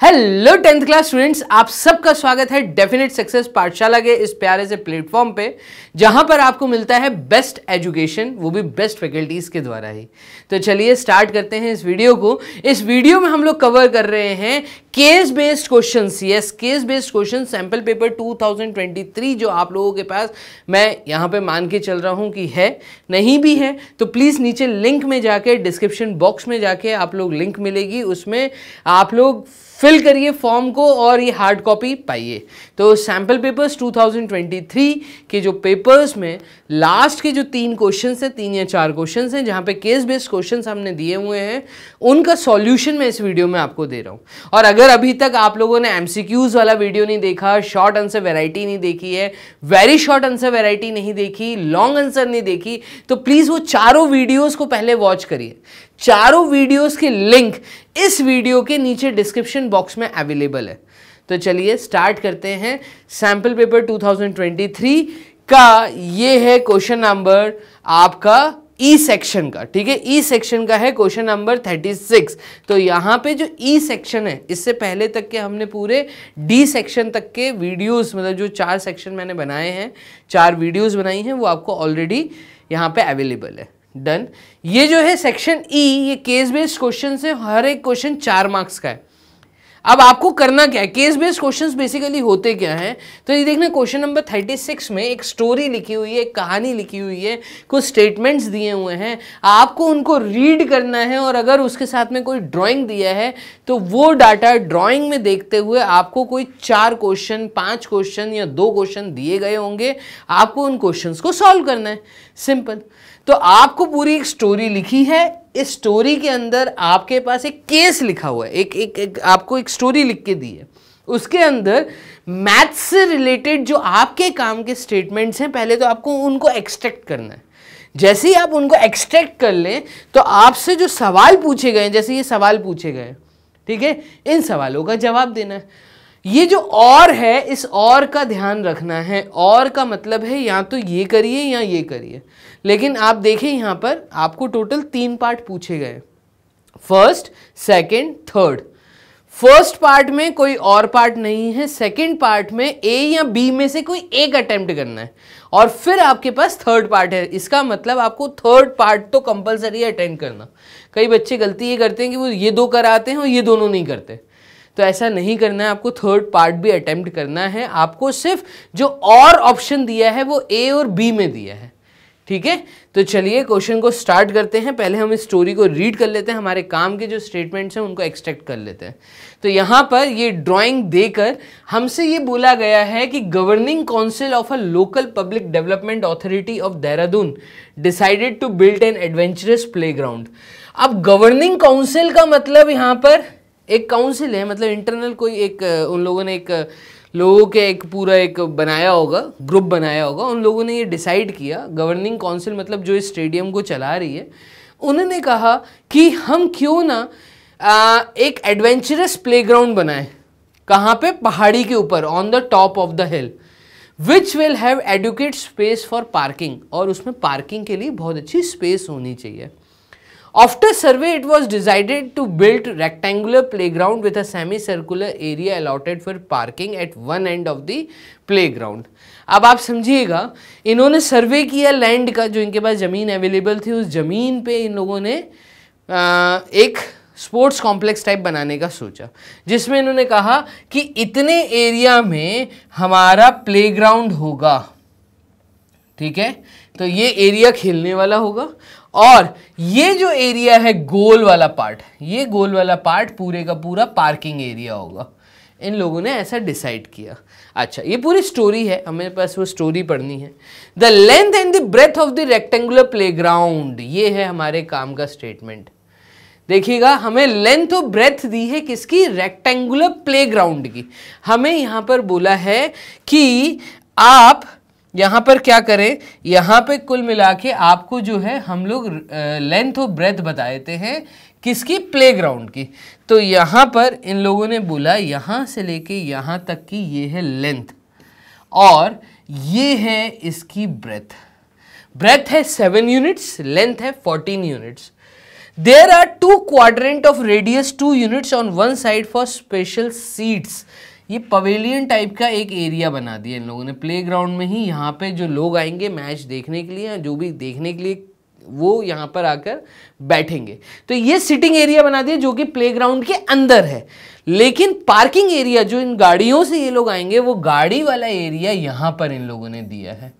Hello tenth class students आप सबका स्वागत है डेफिनेट सक्सेस पाठशाला के इस प्यारे से प्लेटफॉर्म पे, जहाँ पर आपको मिलता है बेस्ट एजुकेशन वो भी बेस्ट फैकल्टीज के द्वारा ही। तो चलिए स्टार्ट करते हैं इस वीडियो को। इस वीडियो में हम लोग कवर कर रहे हैं case based question yes case based question sample paper 2023 जो आप लोगों के पास, मैं यहाँ पे मान के चल रहा हूँ कि है, नहीं भी है तो प्लीज़ नीचे लिंक में जाके डिस्क्रिप्शन बॉक्स में जाके आप लोग लिंक मिलेगी। उसमें आप लोग फिल करिए फॉर्म को और ये हार्ड कॉपी पाइए। तो सैंपल पेपर्स 2023 के जो पेपर्स में लास्ट के जो तीन क्वेश्चन हैं, तीन या चार क्वेश्चन हैं, जहाँ पे केस बेस्ड क्वेश्चन हमने दिए हुए हैं, उनका सॉल्यूशन मैं इस वीडियो में आपको दे रहा हूँ। और अगर अभी तक आप लोगों ने एमसीक्यूज वाला वीडियो नहीं देखा शॉर्ट आंसर वेराइटी नहीं देखी है वेरी शॉर्ट आंसर वेराइटी नहीं देखी लॉन्ग आंसर नहीं देखी तो प्लीज़ वो चारों वीडियोज़ को पहले वॉच करिए। चारों वीडियोस के लिंक इस वीडियो के नीचे डिस्क्रिप्शन बॉक्स में अवेलेबल है। तो चलिए स्टार्ट करते हैं सैंपल पेपर 2023 का। ये है क्वेश्चन नंबर आपका ई e सेक्शन का, ठीक है? ई सेक्शन का है क्वेश्चन नंबर 36 तो यहाँ पे जो ई e सेक्शन है, इससे पहले तक के हमने पूरे डी सेक्शन तक के वीडियोस मतलब जो चार सेक्शन मैंने बनाए हैं, चार वीडियोस बनाई हैं, वो आपको ऑलरेडी यहाँ पे अवेलेबल है। डन ये जो है सेक्शन ई e, ये केस बेस्ड क्वेश्चन से हर एक क्वेश्चन चार मार्क्स का है। अब आपको करना क्या है? केस बेस्ड क्वेश्चंस बेसिकली होते क्या हैं? तो ये देखना क्वेश्चन नंबर थर्टी सिक्स में एक स्टोरी लिखी हुई है एक कहानी लिखी हुई है कुछ स्टेटमेंट्स दिए हुए हैं। आपको उनको रीड करना है और अगर उसके साथ में कोई ड्राइंग दिया है तो वो डाटा ड्राइंग में देखते हुए आपको कोई चार क्वेश्चन पाँच क्वेश्चन या दो क्वेश्चन दिए गए होंगे। आपको उन क्वेश्चन को सॉल्व करना है। सिंपल तो आपको पूरी एक स्टोरी लिखी है। इस स्टोरी के अंदर आपके पास एक केस लिखा हुआ है। एक एक, एक आपको एक स्टोरी लिख के दी है। उसके अंदर मैथ्स से रिलेटेड जो आपके काम के स्टेटमेंट्स हैं पहले तो आपको उनको एक्सट्रैक्ट करना है। जैसे ही आप उनको एक्सट्रैक्ट कर लें तो आपसे जो सवाल पूछे गए जैसे ये सवाल पूछे गए ठीक है? इन सवालों का जवाब देना है। ये जो और है, इस और का ध्यान रखना है। और का मतलब है, या तो ये करिए या ये करिए। लेकिन आप देखें यहाँ पर, आपको टोटल तीन पार्ट पूछे गए। First second third first part में कोई और पार्ट नहीं है। सेकंड पार्ट में ए या बी में से कोई एक अटेम्प्ट करना है। और फिर आपके पास थर्ड पार्ट है। इसका मतलब आपको थर्ड पार्ट तो कंपलसरी अटेंड करना। कई बच्चे गलती ये करते हैं कि वो ये दो कराते हैं और ये दोनों नहीं करते। तो ऐसा नहीं करना है, आपको थर्ड पार्ट भी अटेम्प्ट करना है। आपको सिर्फ़ जो और ऑप्शन दिया है, वो ए और बी में दिया है। ठीक है? तो चलिए क्वेश्चन को स्टार्ट करते हैं। पहले हम इस स्टोरी को रीड कर लेते हैं। हमारे काम के जो स्टेटमेंट्स हैं, उनको एक्सट्रैक्ट कर लेते हैं। तो यहाँ पर ये ड्राइंग देकर हमसे ये बोला गया है कि governing council of a local public development authority of Dehradun decided to build an adventurous play अब गवर्निंग काउंसिल का मतलब यहाँ पर एक काउंसिल है मतलब इंटरनल कोई एक उन लोगों ने एक लोगों के एक पूरा एक बनाया होगा ग्रुप बनाया होगा उन लोगों ने ये डिसाइड किया गवर्निंग काउंसिल मतलब जो इस स्टेडियम को चला रही है उन्होंने कहा कि हम क्यों ना आ, एक एडवेंचरस प्लेग्राउंड बनाए कहाँ पे? पहाड़ी के ऊपर on the top of the hill which will have adequate space for parking और उसमें पार्किंग के लिए बहुत अच्छी स्पेस होनी चाहिए। After survey, it was decided to build rectangular playground with a semi-circular area allotted for parking at one end of the playground. अब आप समझिएगा इन्होंने सर्वे किया लैंड का जो इनके पास ज़मीन अवेलेबल थी उस ज़मीन पे इन लोगों ने आ, एक स्पोर्ट्स कॉम्प्लेक्स टाइप बनाने का सोचा जिसमें इन्होंने कहा कि इतने एरिया में हमारा प्लेग्राउंड होगा। ठीक है? तो ये एरिया खेलने वाला होगा। और ये जो एरिया है गोल वाला पार्ट ये गोल वाला पार्ट पूरे का पूरा पार्किंग एरिया होगा। इन लोगों ने ऐसा डिसाइड किया। अच्छा ये पूरी स्टोरी है हमें पास वो स्टोरी पढ़नी है। The length and the breadth of the rectangular playground ये है हमारे काम का स्टेटमेंट देखिएगा, हमें लेंथ और ब्रेथ दी है किसकी? रेक्टेंगुलर प्लेग्राउंड की। हमें यहाँ पर बोला है कि आप यहाँ पर क्या करें? यहाँ पे कुल मिला के आपको जो है, हम लोग लेंथ और ब्रेथ बता देते हैं, किसकी? प्लेग्राउंड की। तो यहाँ पर इन लोगों ने बोला, यहाँ से लेके यहाँ तक की ये है लेंथ और ये है इसकी ब्रेथ ब्रेथ है सेवन यूनिट्स लेंथ है fourteen units there are two quadrant of radius two units on one side for special seats ये पवेलियन टाइप का एक एरिया बना दिया इन लोगों ने। प्लेग्राउंड में ही यहाँ पे जो लोग आएँगे मैच देखने के लिए जो भी देखने के लिए, वो यहाँ पर आकर बैठेंगे। तो ये सिटिंग एरिया बना दिया जो कि प्लेग्राउंड के अंदर है। लेकिन पार्किंग एरिया जो इन गाड़ियों से ये लोग आएँगे, वो गाड़ी वाला एरिया यहाँ पर इन लोगों ने दिया है।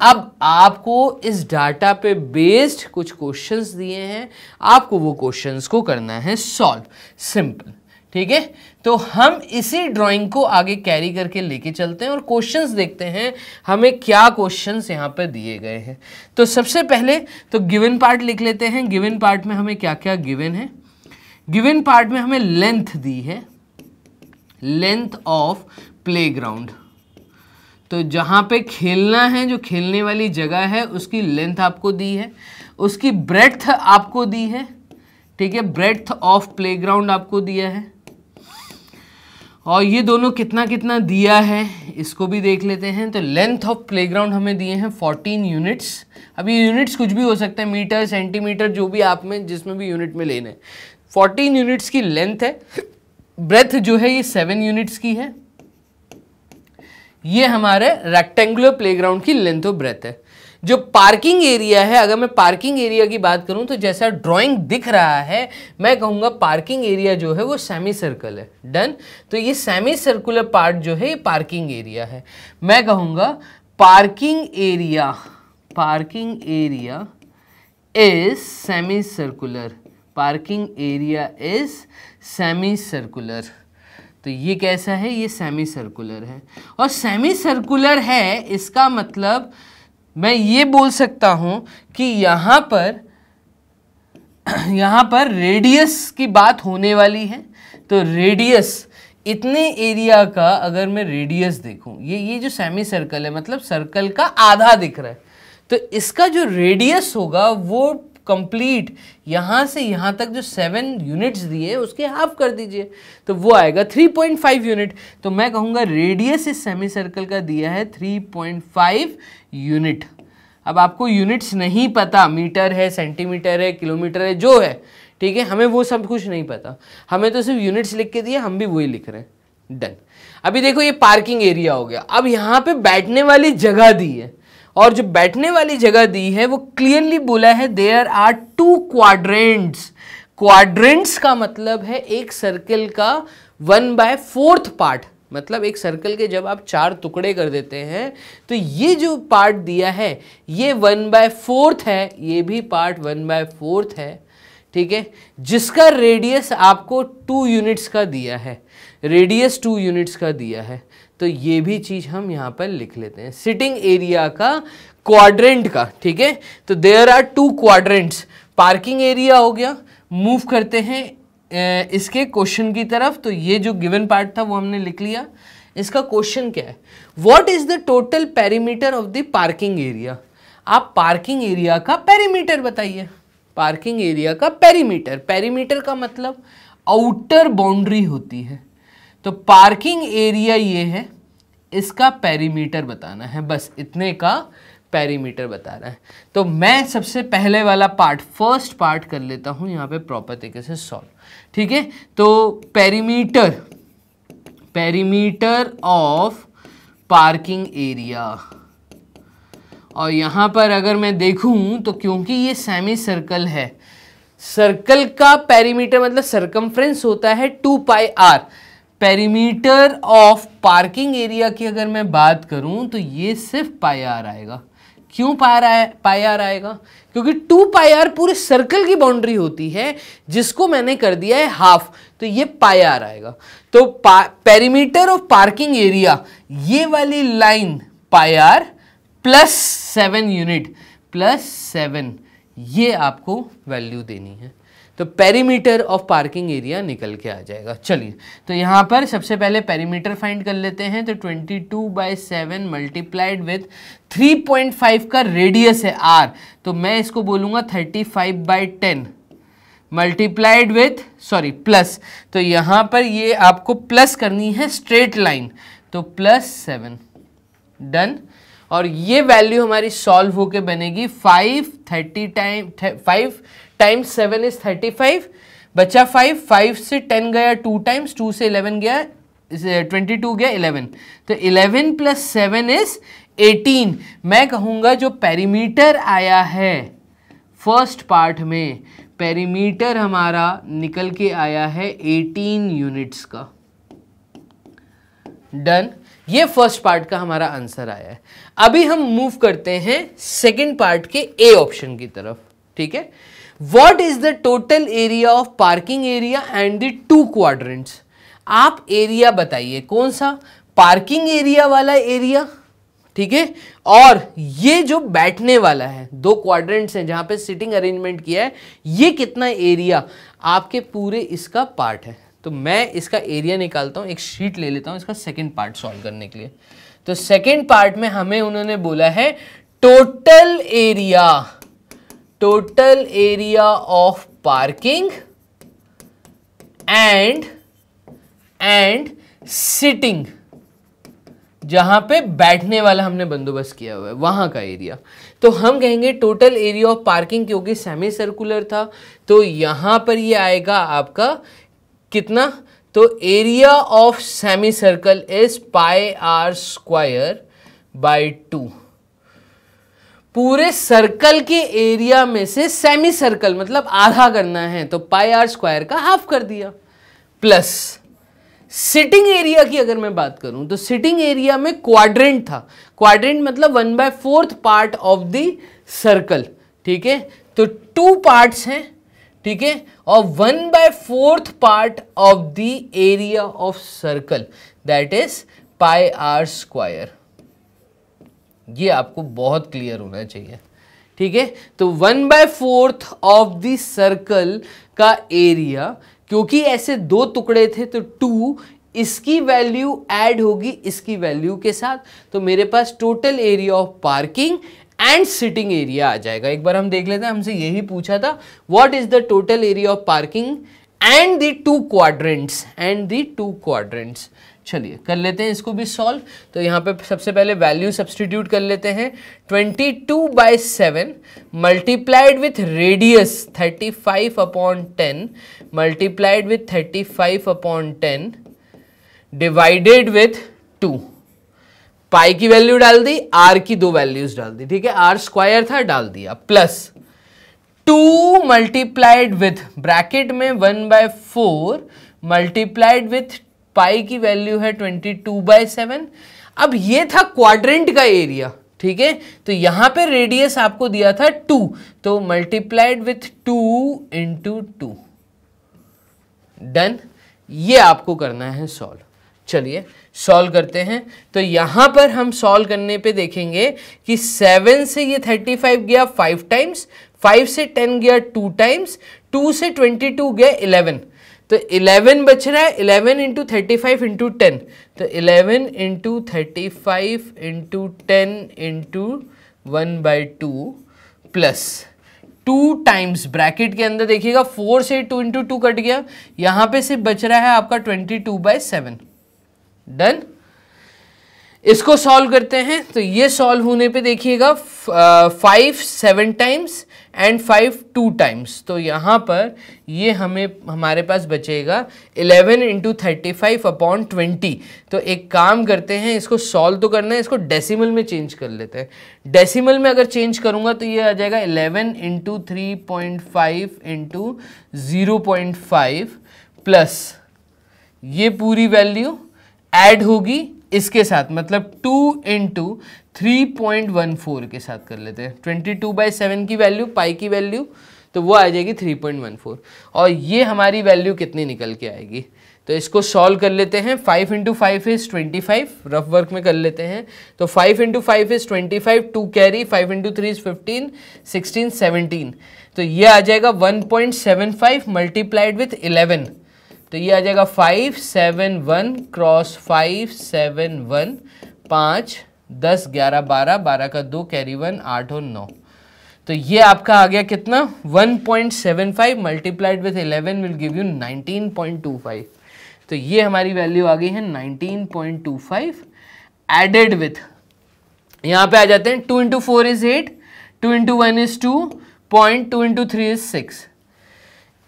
अब आपको इस डाटा पे बेस्ड कुछ क्वेश्चंस दिए हैं। आपको वो क्वेश्चंस को करना है सॉल्व सिंपल ठीक है? तो हम इसी ड्राइंग को आगे कैरी करके लेके चलते हैं और क्वेश्चंस देखते हैं, हमें क्या क्वेश्चंस यहाँ पर दिए गए हैं। तो सबसे पहले तो गिवन पार्ट लिख लेते हैं। गिवन पार्ट में हमें क्या क्या गिवन है? गिवन पार्ट में हमें लेंथ दी है। लेंथ ऑफ़ प्लेग्राउंड तो जहाँ पे खेलना है, जो खेलने वाली जगह है, उसकी लेंथ आपको दी है। उसकी ब्रेथ आपको दी है। ठीक है? ब्रेथ ऑफ़ प्लेग्राउंड आपको दिया है। और ये दोनों कितना कितना दिया है, इसको भी देख लेते हैं। तो लेंथ ऑफ़ प्लेग्राउंड हमें दिए हैं 14 यूनिट्स ये यूनिट्स कुछ भी हो सकता है मीटर सेंटीमीटर जो भी आप में, जिसमें भी यूनिट में लेने। 14 यूनिट्स की लेंथ है। ब्रेथ जो है ये 7 यूनिट्स की है। ये हमारे रेक्टेंगुलर प्लेग्राउंड की लेंथ और ब्रेथ है। जो पार्किंग एरिया है, अगर मैं पार्किंग एरिया की बात करूँ तो जैसा ड्राइंग दिख रहा है, मैं कहूँगा पार्किंग एरिया जो है वो सेमी सर्कल है। डन तो ये सेमी सर्कुलर पार्ट जो है, ये पार्किंग एरिया है। मैं कहूँगा parking area parking area is semi circular parking area is semi circular तो ये कैसा है? ये सेमी सर्कुलर है। और सेमी सर्कुलर है, इसका मतलब मैं ये बोल सकता हूँ कि यहाँ पर यहाँ पर रेडियस की बात होने वाली है। तो रेडियस इतने एरिया का अगर मैं रेडियस देखूँ, ये ये जो सेमी सर्कल है मतलब सर्कल का आधा दिख रहा है तो इसका जो रेडियस होगा, वो कंप्लीट यहाँ से यहाँ तक जो सेवन यूनिट्स दिए, उसके हाफ़ कर दीजिए। तो वो आएगा 3.5 यूनिट तो मैं कहूँगा रेडियस इस सेमी सर्कल का दिया है 3.5 यूनिट अब आपको यूनिट्स नहीं पता, मीटर है सेंटीमीटर है किलोमीटर है, जो है, ठीक है? हमें वो सब कुछ नहीं पता। हमें तो सिर्फ़ यूनिट्स लिख के दिए, हम भी वही लिख रहे हैं। डन अभी देखो ये पार्किंग एरिया हो गया। अब यहाँ पे बैठने वाली जगह दी है। और जो बैठने वाली जगह दी है, वो क्लियरली बोला है there are two quadrants quadrants का मतलब है एक सर्कल का वन बाय फोर्थ पार्ट मतलब एक सर्कल के जब आप चार टुकड़े कर देते हैं तो ये जो पार्ट दिया है, ये वन बाय फोर्थ है, ये भी पार्ट वन बाय फोर्थ है, ठीक है? जिसका रेडियस आपको टू यूनिट्स का दिया है रेडियस टू यूनिट्स का दिया है। तो ये भी चीज़ हम यहाँ पर लिख लेते हैं। सिटिंग एरिया का क्वाड्रेंट का, ठीक है? तो there are two quadrants parking area हो गया। मूव करते हैं इसके क्वेश्चन की तरफ़। तो ये जो गिवन पार्ट था वो हमने लिख लिया। इसका क्वेश्चन क्या है? What is the total perimeter of the parking area आप पार्किंग एरिया का पेरीमीटर बताइए। पार्किंग एरिया का पेरीमीटर पेरीमीटर का मतलब आउटर बाउंड्री होती है। तो पार्किंग एरिया ये है, इसका पेरीमीटर बताना है, बस इतने का पेरीमीटर बता रहा है। तो मैं सबसे पहले वाला पार्ट फ़र्स्ट पार्ट कर लेता हूँ, यहाँ पे प्रॉपर तरीके से सॉल्व ठीक है? तो perimeter perimeter of parking area और यहाँ पर अगर मैं देखूँ तो क्योंकि ये सेमी सर्कल है सर्कल का पेरीमीटर मतलब सरकमफ्रेंस होता है two pi r perimeter of parking area की अगर मैं बात करूँ तो ये सिर्फ़ पाई आर आएगा। क्यों पाई आर पाई आर आएगा? क्योंकि टू पाई आर पूरे सर्कल की बाउंड्री होती है, जिसको मैंने कर दिया है हाफ़ तो ये पाई आर आएगा। तो पेरीमीटर ऑफ़ पार्किंग एरिया ये वाली line pi r plus seven unit plus seven ये आपको वैल्यू देनी है। तो पेरीमीटर ऑफ़ पार्किंग एरिया निकल के आ जाएगा। चलिए तो यहाँ पर सबसे पहले पेरीमीटर फाइंड कर लेते हैं तो 22 two by seven multiplied with 3.5 का रेडियस है आर तो मैं इसको बोलूँगा 35 five by ten multiplied with sorry plus तो यहाँ पर ये आपको प्लस करनी है स्ट्रेट लाइन तो प्लस सेवन डन और ये वैल्यू हमारी सॉल्व होके बनेगी five thirty time five times seven is thirty five, बचा फाइव फाइव से टेन गया टू टाइम्स, टू से इलेवन गया ट्वेंटी टू गया इलेवन। तो eleven plus seven is eighteen. मैं कहूँगा जो पेरीमीटर आया है, फ़र्स्ट पार्ट में, पेरीमीटर हमारा निकल के आया है 18 यूनिट्स का। डन ये फ़र्स्ट पार्ट का हमारा आंसर आया है। अभी हम मूव करते हैं सेकंड पार्ट के ए ऑप्शन की तरफ़, ठीक है? What is the total area of parking area and the two quadrants आप एरिया बताइए, कौन सा? पार्किंग एरिया वाला एरिया ठीक है? और ये जो बैठने वाला है, दो क्वाड्रेंट्स हैं जहाँ पे सिटिंग अरेंजमेंट किया है, ये कितना एरिया आपके पूरे इसका पार्ट है? तो मैं इसका एरिया निकालता हूँ, एक शीट ले लेता हूँ इसका सेकंड पार्ट सॉल्व करने के लिए। तो सेकंड पार्ट में हमें उन्होंने बोला है total area total area of parking and and sitting जहाँ पे बैठने वाला हमने बंदोबस्त किया हुआ है, वहाँ का एरिया तो हम कहेंगे टोटल एरिया ऑफ़ पार्किंग क्योंकि सेमी सर्कुलर था तो यहाँ पर ये आएगा आपका कितना? तो area of semi circle is pi r square by two पूरे सर्कल के एरिया में से सेमी सर्कल मतलब आधा करना है तो पाई आर स्क्वायर का हाफ़ कर दिया। प्लस सिटिंग एरिया की अगर मैं बात करूँ तो सिटिंग एरिया में क्वाड्रेंट था। क्वाड्रेंट मतलब one by fourth part of the circle ठीक है? तो टू पार्ट्स हैं, ठीक है? और one by fourth part of the area of circle that is pi r square ये आपको बहुत क्लियर होना चाहिए। ठीक है? तो one by fourth of the circle का एरिया क्योंकि ऐसे दो टुकड़े थे तो टू इसकी वैल्यू ऐड होगी इसकी वैल्यू के साथ। तो मेरे पास total area of parking and sitting area आ जाएगा। एक बार हम देख लेते हैं, हमसे यही पूछा था what is the total area of parking and the two quadrants and the two quadrants चलिए, कर लेते हैं इसको भी सॉल्व तो यहाँ पे सबसे पहले वैल्यू सब्सटीट्यूट कर लेते हैं। 22 two by seven multiplied with radius 35 upon ten multiplied with 35 upon ten divided with two pi की वैल्यू डाल दी आर की दो वैल्यूज़ डाल दी, ठीक है? आर स्क्वायर था, डाल दिया। Plus two multiplied with bracket में one by four multiplied with pi की वैल्यू है ट्वेंटी टू बाई सेवन अब ये था क्वाड्रेंट का एरिया ठीक है? तो यहाँ पे रेडियस आपको दिया था टू तो multiplied with two into two done ये आपको करना है सॉल्व चलिए सॉल्व करते हैं। तो यहाँ पर हम सॉल्व करने पे देखेंगे कि सेवन से ये थर्टी फाइव गया फाइव टाइम्स फाइव से टेन गया टू टाइम्स टू से ट्वेंटी टू गया इलेवन तो 11 बच रहा है 11 into thirty five into ten तो 11 into thirty five into ten into one by two plus two times bracket के अंदर देखिएगा फोर से टू इंटू टू कट गया। यहाँ पे सिर्फ़ बच रहा है आपका twenty two by seven done इसको सॉल्व करते हैं। तो ये सॉल्व होने पे देखिएगा five seven times and five two times तो यहाँ पर ये हमें, हमारे पास बचेगा eleven into thirty five upon twenty तो एक काम करते हैं, इसको सॉल्व तो करना है, इसको डेसिमल में चेंज कर लेते हैं। डेसिमल में अगर चेंज करूँगा तो ये आ जाएगा eleven into three point five into zero point five plus ये पूरी वैल्यू ऐड होगी इसके साथ मतलब two into three point one four के साथ कर लेते हैं। ट्वेंटी टू बाई सेवन की वैल्यू पाई की वैल्यू तो वो आ जाएगी थ्री पॉइंट वन फोर और ये हमारी वैल्यू कितनी निकल के आएगी? तो इसको सॉल्व कर लेते हैं। Five into five is twenty five rough work में कर लेते हैं। तो five into five is twenty five two carry five into three is fifteen sixteen seventeen तो ये आ जाएगा one point seven five multiplied with eleven तो ये आ जाएगा five seven one cross five seven one पाँच, दस, ग्यारह, बारह बारह का दो कैरी वन आठ और नौ। तो ये आपका आ गया कितना? 1.75 multiplied with 11 will give you 19.25 तो ये हमारी वैल्यू आ गई है 19.25 एडेड विथ यहाँ पे आ जाते हैं two into four is eight two into one is two point two into three is six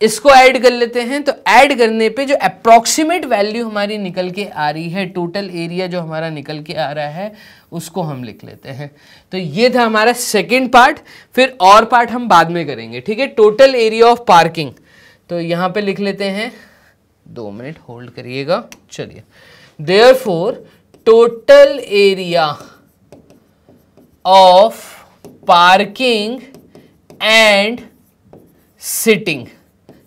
इसको ऐड कर लेते हैं तो ऐड करने पे जो अप्रोक्सीमेट वैल्यू हमारी निकल के आ रही है टोटल एरिया जो हमारा निकल के आ रहा है, उसको हम लिख लेते हैं। तो ये था हमारा सेकेंड पार्ट फिर और पार्ट हम बाद में करेंगे, ठीक है? टोटल एरिया ऑफ़ पार्किंग तो यहाँ पे लिख लेते हैं। दो मिनट होल्ड करिएगा, चलिए। Therefore total area of parking and sitting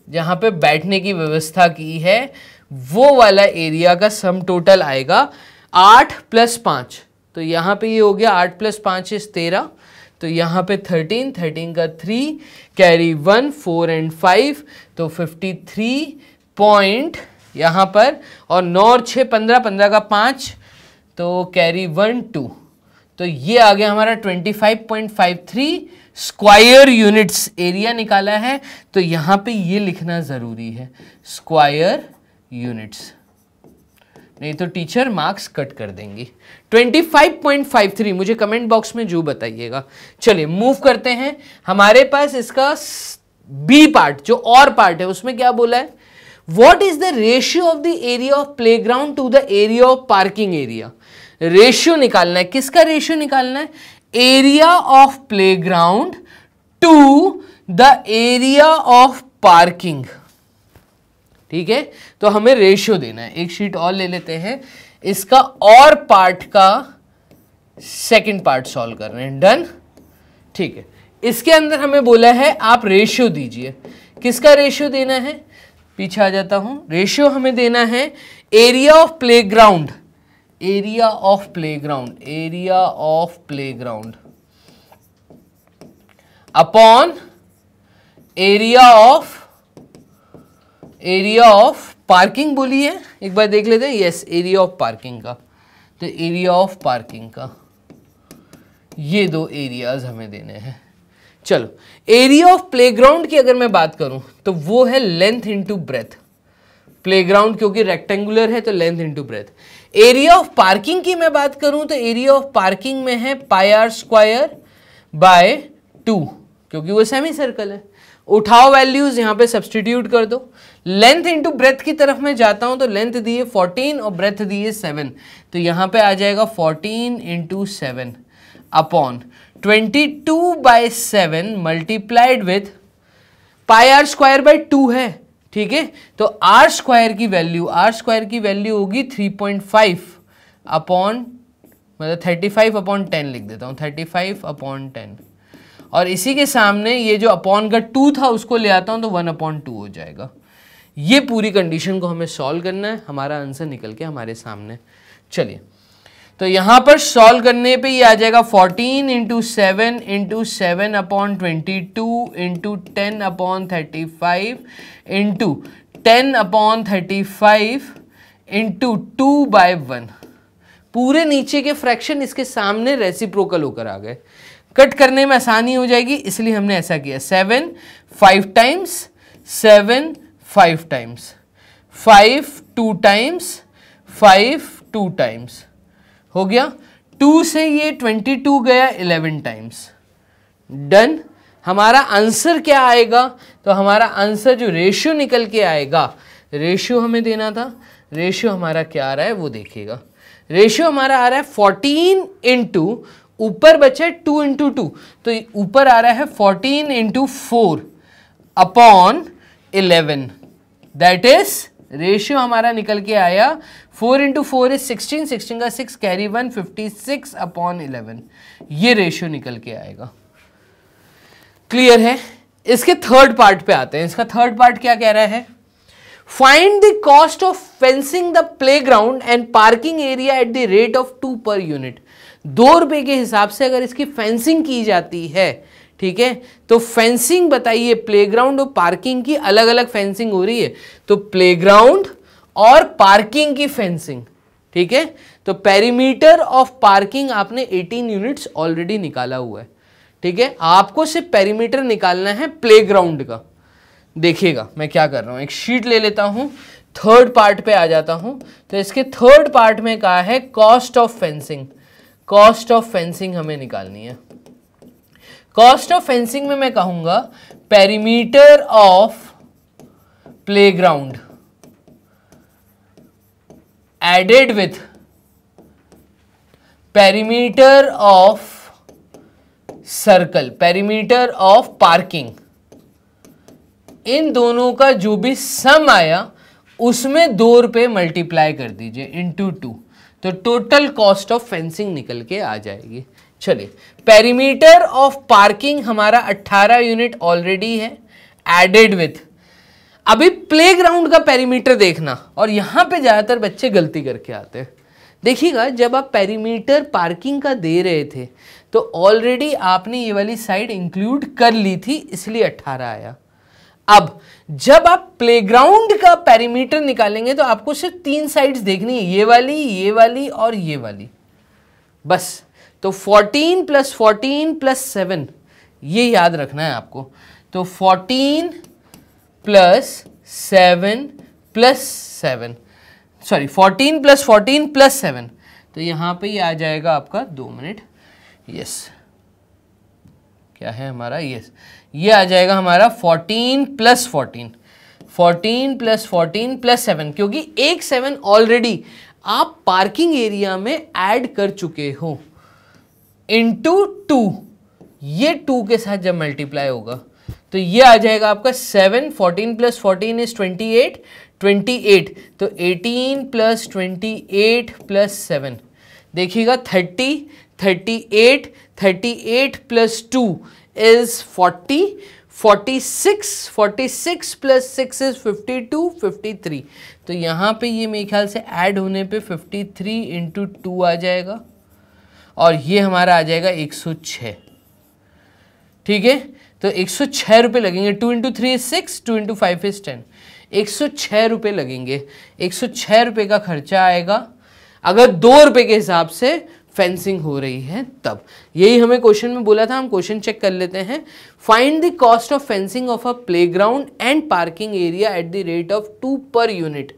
जहाँ पे बैठने की व्यवस्था की है, वो वाला एरिया का सम टोटल आएगा आठ प्लस पाँच। तो यहाँ पे ये हो गया आठ प्लस पाँच इस तेरह। तो यहाँ पे थर्टीन थर्टीन का three carry one four and five तो फिफ्टी थ्री पॉइंट यहाँ पर और नौ और छः, पंद्रह पंद्रह का पाँच। तो कैरी वन टू तो ये आ गया हमारा twenty five point five three square units area निकाला है तो यहाँ पे ये लिखना ज़रूरी है, स्क्वायर यूनिट्स। नहीं तो टीचर मार्क्स कट कर देंगी। 25.53 मुझे कमेंट बॉक्स में जो बताइएगा। चलिए, मूव करते हैं। हमारे पास इसका बी पार्ट, जो और पार्ट है, उसमें क्या बोला है? What is the ratio of the area of playground to the area of parking area ratio निकालना है। किसका रेशियो निकालना है? Area of playground to the area of parking ठीक है? तो हमें रेशियो देना है। एक शीट और ले लेते हैं। इसका और पार्ट का सेकंड पार्ट सॉल्व कर रहे हैं। डन ठीक है। इसके अंदर हमें बोला है, आप रेशियो दीजिए। किसका रेशियो देना है? पीछे आ जाता हूँ। रेशियो हमें देना है area of playground area of playground area of playground upon area of area of parking बोलिए। एक बार देख लेते हैं। यस एरिया ऑफ़ पार्किंग का। तो एरिया ऑफ़ पार्किंग का। ये दो एरियाज़ हमें देने हैं। चलो एरिया ऑफ़ प्लेग्राउंड की अगर मैं बात करूँ तो वो है लेंथ इनटू ब्रेथ प्लेग्राउंड क्योंकि रेक्टेंगुलर है तो length into breadth area of parking की मैं बात करूँ तो एरिया ऑफ़ पार्किंग में है pi r square by two क्योंकि वो सेमी सर्कल है। उठाओ वैल्यूज़ यहाँ पे सब्सटीट्यूट कर दो। लेंथ इंटू ब्रेथ की तरफ़ मैं जाता हूँ तो लेंथ दिए 14 और ब्रेथ दिए 7 तो यहाँ पे आ जाएगा 14 into seven upon 22 two by seven multiplied with pi r square by two है। ठीक है? तो आर स्क्वायर की वैल्यू आर स्क्वायर की वैल्यू होगी 3.5 अपॉन मतलब 35 अपॉन टेन लिख देता हूँ 35 अपॉन टेन और इसी के सामने ये जो अपॉन का टू था, उसको ले आता हूँ तो वन अपॉन टू हो जाएगा। ये पूरी कंडीशन को हमें सॉल्व करना है, हमारा आंसर निकल के हमारे सामने। चलिए। तो यहाँ पर सॉल्व करने पे ये आ जाएगा 14 into seven into seven upon twenty two into ten upon thirty five into ten upon thirty five into two by one पूरे नीचे के फ्रैक्शन इसके सामने रेसिप्रोकल होकर आ गए। कट करने में आसानी हो जाएगी, इसलिए हमने ऐसा किया। Seven five times seven five times five two times five two times हो गया। टू से ये ट्वेंटी टू गया इलेवन टाइम्स डन हमारा आंसर क्या आएगा? तो हमारा आंसर जो रेशियो निकल के आएगा रेशियो हमें देना था। रेशियो हमारा क्या आ रहा है? वो देखिएगा। रेशियो हमारा आ रहा है फोर्टीन इंटू ऊपर बचे टू इंटू टू तो ऊपर आ रहा है fourteen into four upon eleven that is ratio हमारा निकल के आया four into four is sixteen sixteen का six carry one fifty six upon eleven ये रेशियो निकल के आएगा। क्लियर है? इसके थर्ड पार्ट पे आते हैं। इसका थर्ड पार्ट क्या कह रहा है? Find the cost of fencing the playground and parking area at the rate of two per unit दो रुपए के हिसाब से अगर इसकी फेंसिंग की जाती है, ठीक है? तो फेंसिंग बताइए प्लेग्राउंड और पार्किंग की अलग अलग फेंसिंग हो रही है। तो प्लेग्राउंड और पार्किंग की फेंसिंग ठीक है? तो पेरीमीटर ऑफ़ पार्किंग आपने 18 यूनिट्स ऑलरेडी निकाला हुआ है, ठीक है? आपको सिर्फ़ पेरीमीटर निकालना है प्लेग्राउंड का। देखिएगा, मैं क्या कर रहा हूँ, एक शीट ले लेता हूँ थर्ड पार्ट पे आ जाता हूँ तो इसके थर्ड पार्ट में कहा है cost of fencing cost of fencing हमें निकालनी है। कॉस्ट ऑफ़ फेंसिंग में मैं कहूँगा perimeter of playground added with perimeter of circle perimeter of parking इन दोनों का जो भी सम आया, उसमें दो रुपए मल्टीप्लाई कर दीजिए इंटू टू तो टोटल कॉस्ट ऑफ़ फेंसिंग निकल के आ जाएगी। चलिए पेरीमीटर ऑफ़ पार्किंग हमारा 18 यूनिट ऑलरेडी है एडेड विथ अभी प्लेग्राउंड का पेरीमीटर देखना। और यहाँ पे ज़्यादातर बच्चे गलती करके आते हैं। देखिएगा, जब आप पेरीमीटर पार्किंग का दे रहे थे तो ऑलरेडी आपने ये वाली साइड इंक्लूड कर ली थी, इसलिए 18 आया। अब, जब आप प्लेग्राउंड का पेरीमीटर निकालेंगे तो आपको सिर्फ़ तीन साइड्स देखनी है। ये वाली ये वाली और ये वाली। बस। तो 14 प्लस फोर्टीन प्लस सेवन ये याद रखना है आपको। तो 14 plus seven plus seven sorry 14 plus fourteen plus seven तो यहाँ पे ये आ जाएगा आपका दो मिनट. यस क्या है हमारा? यस ये आ जाएगा हमारा 14 plus fourteen fourteen plus fourteen plus seven क्योंकि एक सेवन ऑलरेडी आप पार्किंग एरिया में ऐड कर चुके हो. इंटू टू ये टू के साथ जब मल्टीप्लाई होगा तो ये आ जाएगा आपका seven fourteen plus fourteen is twenty eight twenty eight तो eighteen plus twenty eight plus seven देखिएगा thirty thirty eight thirty eight plus two is forty forty six forty six plus six is fifty two fifty three तो यहाँ पे ये मेरे ख्याल से add होने पे फिफ्टी थ्री इंटू टू आ जाएगा और ये हमारा आ जाएगा एक सौ छ ठीक है? तो एक सौ छः रुपये लगेंगे। Two into three is six two into five is ten एक सौ छः रुपये लगेंगे। एक सौ छः रुपये का खर्चा आएगा। अगर दो रुपये के हिसाब से फेंसिंग हो रही है, तब। यही हमें क्वेश्चन में बोला था, हम क्वेश्चन चेक कर लेते हैं। Find the cost of fencing of a playground and parking area at the rate of two per unit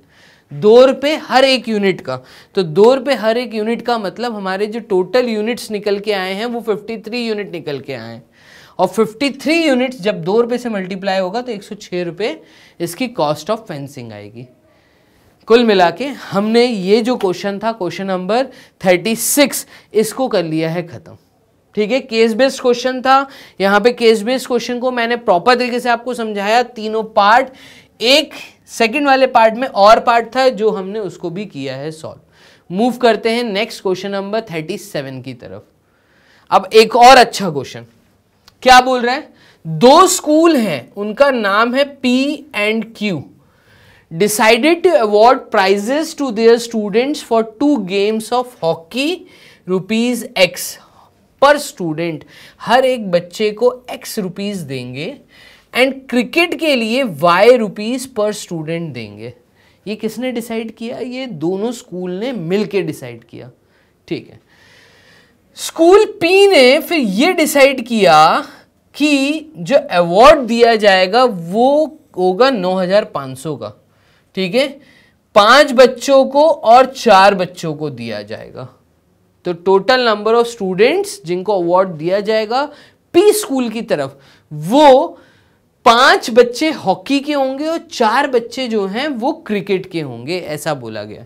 दो रुपये हर एक यूनिट का। तो दो रुपये हर एक यूनिट का मतलब हमारे जो टोटल यूनिट्स निकल के आए हैं, वो 53 यूनिट निकल के आए हैं। और 53 यूनिट्स जब दो रुपये से मल्टीप्लाई होगा तो एक सौ इसकी कॉस्ट ऑफ़ फेंसिंग आएगी। कुल मिला के हमने ये जो क्वेश्चन था क्वेश्चन नंबर 36 इसको कर लिया है ख़त्म। ठीक है? केस बेस्ड क्वेश्चन था। यहाँ पे केस बेस्ड क्वेश्चन को मैंने प्रॉपर तरीके से आपको समझाया। तीनों पार्ट एक सेकंड वाले पार्ट में और पार्ट था जो हमने उसको भी किया है सॉल्व मूव करते हैं next question number thirty seven की तरफ़। अब एक और अच्छा क्वेश्चन क्या बोल रहा है? दो स्कूल हैं, उनका नाम है P and Q decided to award prizes to their students for two games of hockey rupees x per student हर एक बच्चे को एक्स रुपीज़ देंगे एंड क्रिकेट के लिए वाई रुपीज़ पर स्टूडेंट देंगे। ये किसने डिसाइड किया? ये दोनों स्कूल ने मिलके डिसाइड किया। ठीक है। स्कूल पी ने फिर ये डिसाइड किया कि जो अवार्ड दिया जाएगा वो होगा 9500 का, ठीक है? पाँच बच्चों को और चार बच्चों को दिया जाएगा। तो टोटल नंबर ऑफ़ स्टूडेंट्स जिनको अवार्ड दिया जाएगा पी स्कूल की तरफ़, वो पाँच बच्चे हॉकी के होंगे और चार बच्चे जो हैं वो क्रिकेट के होंगे, ऐसा बोला गया।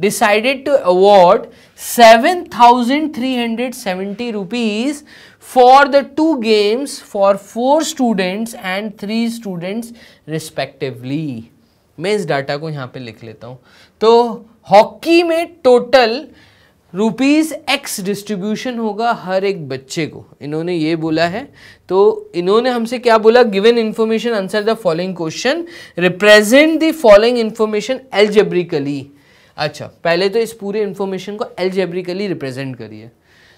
Decided to award seven thousand three hundred seventy rupees for the two games for four students and three students respectively मैं इस डाटा को यहाँ पे लिख लेता हूँ। तो हॉकी में टोटल रुपीज़ एक्स डिस्ट्रीब्यूशन होगा हर एक बच्चे को। इन्होंने ये बोला है। तो इन्होंने हमसे क्या बोला? Given information answer the following question represent the following information algebraically अच्छा पहले तो इस पूरे इन्फॉर्मेशन को एल्जेब्रिकली रिप्रेजेंट करिए।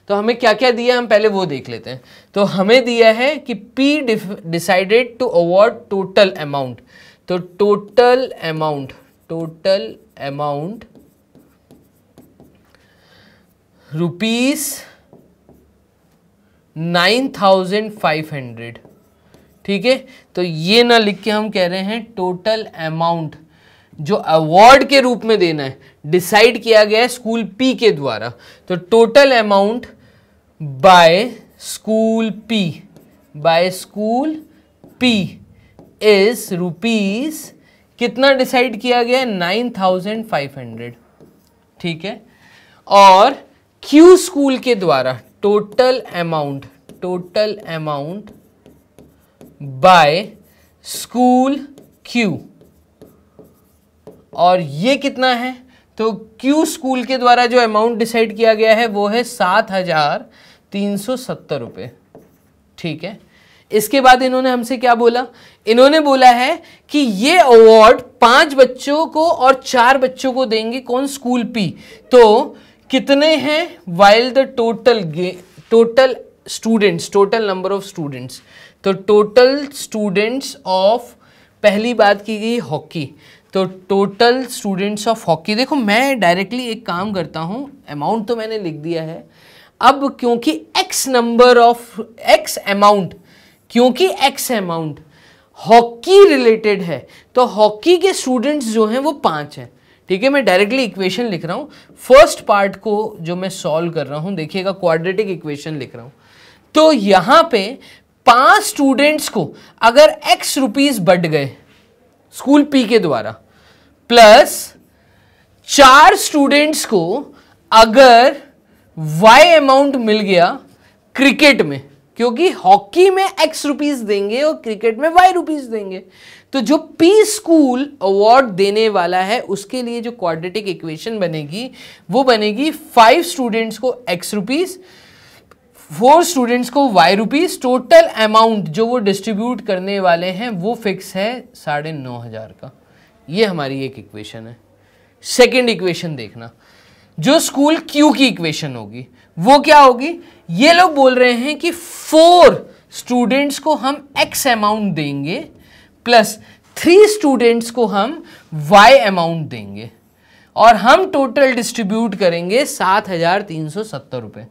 तो हमें क्या क्या दिया हम पहले वो देख लेते हैं। तो हमें दिया है कि P decided to award total amount तो total amount total amount rupees nine thousand five hundred ठीक है? तो ये ना लिख के हम कह रहे हैं टोटल अमाउंट जो अवार्ड के रूप में देना है डिसाइड किया गया है स्कूल पी के द्वारा। तो total amount by school P by school P is rupees कितना डिसाइड किया गया है? नाइन थाउज़ेंड फाइव हंड्रेड ठीक है? और क्यू स्कूल के द्वारा total amount total amount by school Q और ये कितना है? तो क्यू स्कूल के द्वारा जो अमाउंट डिसाइड किया गया है, वो है सात हज़ार तीन सौ सत्तर रुपये ठीक है? इसके बाद इन्होंने हमसे क्या बोला? इन्होंने बोला है कि ये अवार्ड पाँच बच्चों को और चार बच्चों को देंगे, कौन? स्कूल पी तो कितने हैं while the total total students total number of students तो टोटल स्टूडेंट्स ऑफ़ पहली बात की गई हॉकी तो टोटल स्टूडेंट्स ऑफ़ हॉकी देखो, मैं डायरेक्टली एक काम करता हूँ अमाउंट तो मैंने लिख दिया है. अब क्योंकि x number of x amount क्योंकि एक्स अमाउंट हॉकी रिलेटेड है तो हॉकी के स्टूडेंट्स जो हैं वो पाँच हैं. ठीक है, मैं डायरेक्टली इक्वेशन लिख रहा हूँ। फ़र्स्ट पार्ट को जो मैं सॉल्व कर रहा हूँ, देखिएगा क्वाड्रेटिक इक्वेशन लिख रहा हूँ। तो यहाँ पे पाँच स्टूडेंट्स को अगर एक्स रुपीज़ बढ़ गए स्कूल पी के द्वारा प्लस चार स्टूडेंट्स को अगर वाई अमाउंट मिल गया क्रिकेट में क्योंकि हॉकी में एक्स रुपीज़ देंगे और क्रिकेट में वाई रुपीज़ देंगे। तो जो पी स्कूल अवार्ड देने वाला है, उसके लिए जो क्वाड्रेटिक इक्वेशन बनेगी, वो बनेगी फाइव स्टूडेंट्स को एक्स रुपीज़ फोर स्टूडेंट्स को वाई रुपीज़ टोटल अमाउंट जो वो डिस्ट्रीब्यूट करने वाले हैं, वो फिक्स है साढ़े नौ हज़ार का। ये हमारी एक इक्वेशन है। सेकेंड इक्वेशन देखना। जो स्कूल क्यू की इक्वेशन होगी वो क्या होगी? ये लोग बोल रहे हैं कि फोर स्टूडेंट्स को हम एक्स अमाउंट देंगे प्लस थ्री स्टूडेंट्स को हम वाई अमाउंट देंगे, और हम टोटल डिस्ट्रीब्यूट करेंगे सात हज़ार तीन सौ सत्तर रुपये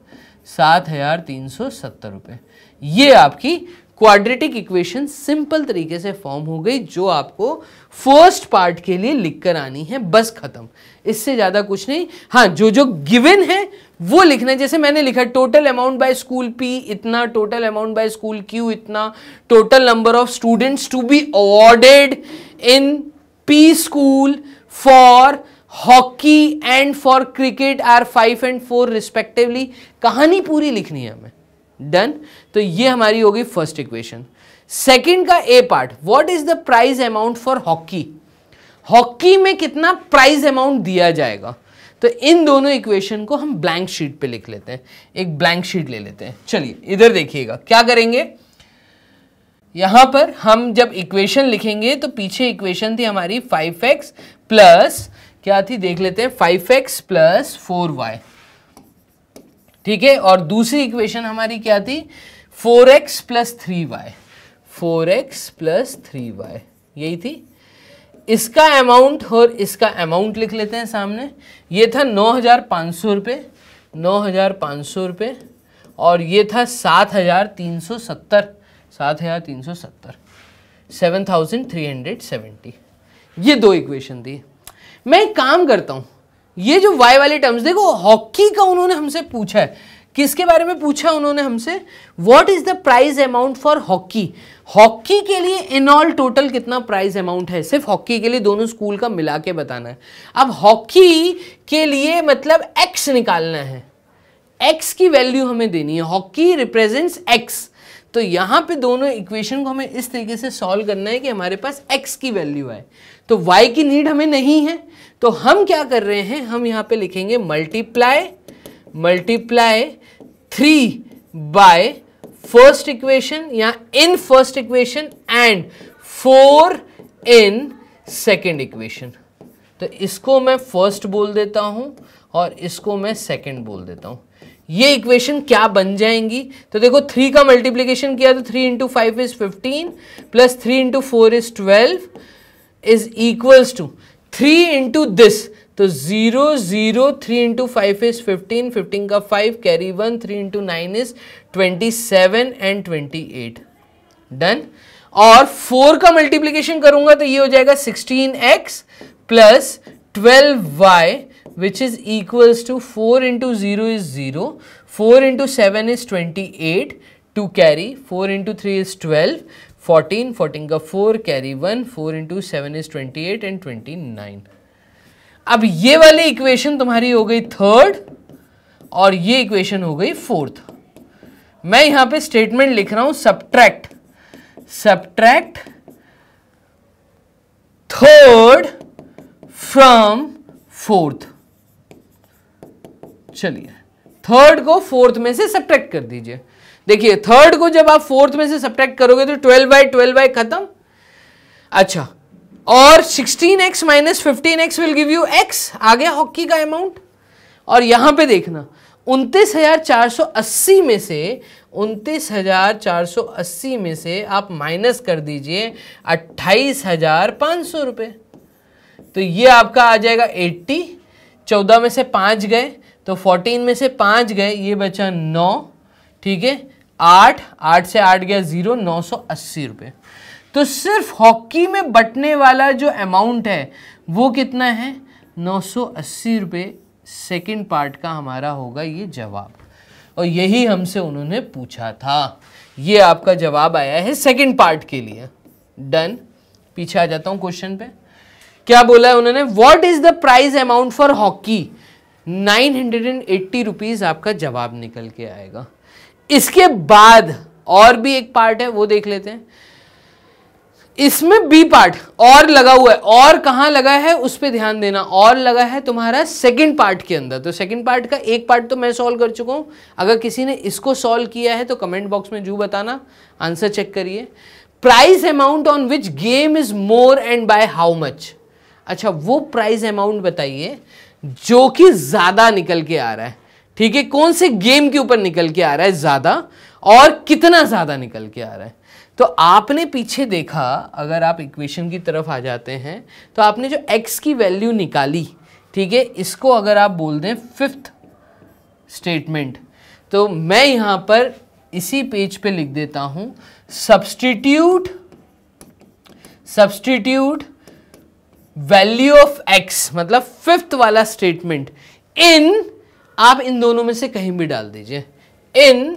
सात हज़ार तीन सौ सत्तर रुपये ये आपकी क्वाड्रेटिक इक्वेशन सिंपल तरीके से फॉर्म हो गई, जो आपको फ़र्स्ट पार्ट के लिए लिख कर आनी है। बस खत्म। इससे ज़्यादा कुछ नहीं। हाँ जो जो गिवन है वो लिखना है, जैसे मैंने लिखा total amount by school P इतना total amount by school Q इतना total number of students to be awarded in P school for hockey and for cricket are five and four respectively कहानी पूरी लिखनी है हमें। डन तो ये हमारी होगी फ़र्स्ट इक्वेशन सेकंड का A part what is the prize amount for hockey hockey में कितना प्राइज अमाउंट दिया जाएगा? तो इन दोनों इक्वेशन को हम ब्लैंक शीट पे लिख लेते हैं। एक ब्लैंक शीट ले लेते हैं। चलिए, इधर देखिएगा, क्या करेंगे? यहाँ पर हम जब इक्वेशन लिखेंगे तो पीछे इक्वेशन थी हमारी फाइव एक्स प्लस क्या थी? देख लेते हैं five x plus four y ठीक है? और दूसरी इक्वेशन हमारी क्या थी? Four x plus three y four x plus three y यही थी इसका अमाउंट और इसका अमाउंट लिख लेते हैं सामने। ये था नौ हज़ार पाँच सौ रुपये नौ हज़ार पाँच सौ रुपये और ये था सात हज़ार तीन सौ सत्तर, सात हज़ार तीन सौ सत्तर, seven thousand three hundred seventy. ये दो इक्वेशन थी मैं एक काम करता हूँ, ये जो वाई वाले टर्म्स देखो हॉकी का उन्होंने हमसे पूछा है। किसके बारे में पूछा उन्होंने हमसे? What is the prize amount for hockey hockey के लिए इन ऑल टोटल कितना प्राइज अमाउंट है? सिर्फ़ हॉकी के लिए दोनों स्कूल का मिला के बताना है। अब हॉकी के लिए मतलब एक्स निकालना है। एक्स की वैल्यू हमें देनी है। हॉकी रिप्रेजेंट्स एक्स तो यहाँ पे दोनों इक्वेशन को हमें इस तरीके से सॉल्व करना है कि हमारे पास एक्स की वैल्यू है तो वाई की नीड हमें नहीं है। तो हम क्या कर रहे हैं? हम यहाँ पे लिखेंगे multiply multiply three by first equation या in first equation and four in second equation तो इसको मैं फ़र्स्ट बोल देता हूँ और इसको मैं सेकेंड बोल देता हूँ। ये इक्वेशन क्या बन जाएँगी? तो देखो थ्री का मल्टीप्लीकेशन किया तो three into five is fifteen plus three into four is twelve is equals to three into this तो zero zero three into five is fifteen fifteen का five carry one three into nine is twenty seven and twenty eight done और four का multiplication करूँगा तो ये हो जाएगा sixteen x plus twelve y which is equals to four into zero is zero four into seven is twenty eight two carry four into three is twelve fourteen fourteen का 4 carry 1, 4 into 7 is 28 and 29. अब ये वाली equation तुम्हारी हो गई third और ये equation हो गई फोर्थ मैं यहाँ पे स्टेटमेंट लिख रहा हूँ subtract subtract third from fourth चलिए थर्ड को फोर्थ में से सब्ट्रैक्ट कर दीजिए। देखिए थर्ड को जब आप फोर्थ में से सब्ट्रैक्ट करोगे तो ट्वेल्व बाई ट्वेल्व बाई खत्म। अच्छा और 16x x minus fifteen will give you x आ गया हॉकी का अमाउंट और यहाँ पे देखना, उनतीस हज़ार चार सौ अस्सी में से, उनतीस हज़ार चार सौ अस्सी में से आप माइनस कर दीजिए अट्ठाईस हज़ार पाँच सौ रुपये तो ये आपका आ जाएगा एट्टी चौदह में से पाँच गए तो फोर्टीन में से पाँच गए, ये बचा नौ. ठीक है? आठ आठ से आठ गया ज़ीरो नौ सौ अस्सी रुपये तो सिर्फ़ हॉकी में बटने वाला जो अमाउंट है, वो कितना है? नौ सौ अस्सी रुपये सेकेंड पार्ट का हमारा होगा ये जवाब। और यही हमसे उन्होंने पूछा था। ये आपका जवाब आया है सेकेंड पार्ट के लिए। डन पीछे आ जाता हूँ क्वेश्चन पे। क्या बोला है उन्होंने? What is the price amount for hockey nine hundred and eighty rupees आपका जवाब निकल के आएगा। इसके बाद और भी एक पार्ट है, वो देख लेते हैं। इसमें बी पार्ट और लगा हुआ है। और कहाँ लगा है, उस पर ध्यान देना। और लगा है तुम्हारा सेकंड पार्ट के अंदर। तो सेकंड पार्ट का एक पार्ट तो मैं सॉल्व कर चुका हूँ। अगर किसी ने इसको सॉल्व किया है तो कमेंट बॉक्स में जू बताना। आंसर चेक करिए। Price amount on which game is more and by how much अच्छा वो प्राइस अमाउंट बताइए, जो कि ज़्यादा निकल के आ रहा है। ठीक है, कौन से गेम के ऊपर निकल के आ रहा है ज़्यादा, और कितना ज़्यादा निकल के आ रहा है? तो आपने पीछे देखा, अगर आप इक्वेशन की तरफ़ आ जाते हैं तो आपने जो x की वैल्यू निकाली, ठीक है, इसको अगर आप बोल दें फिफ्थ स्टेटमेंट तो मैं यहाँ पर इसी पेज पे लिख देता हूँ substitute substitute value of x मतलब फिफ्थ वाला स्टेटमेंट इन आप इन दोनों में से कहीं भी डाल दीजिए इन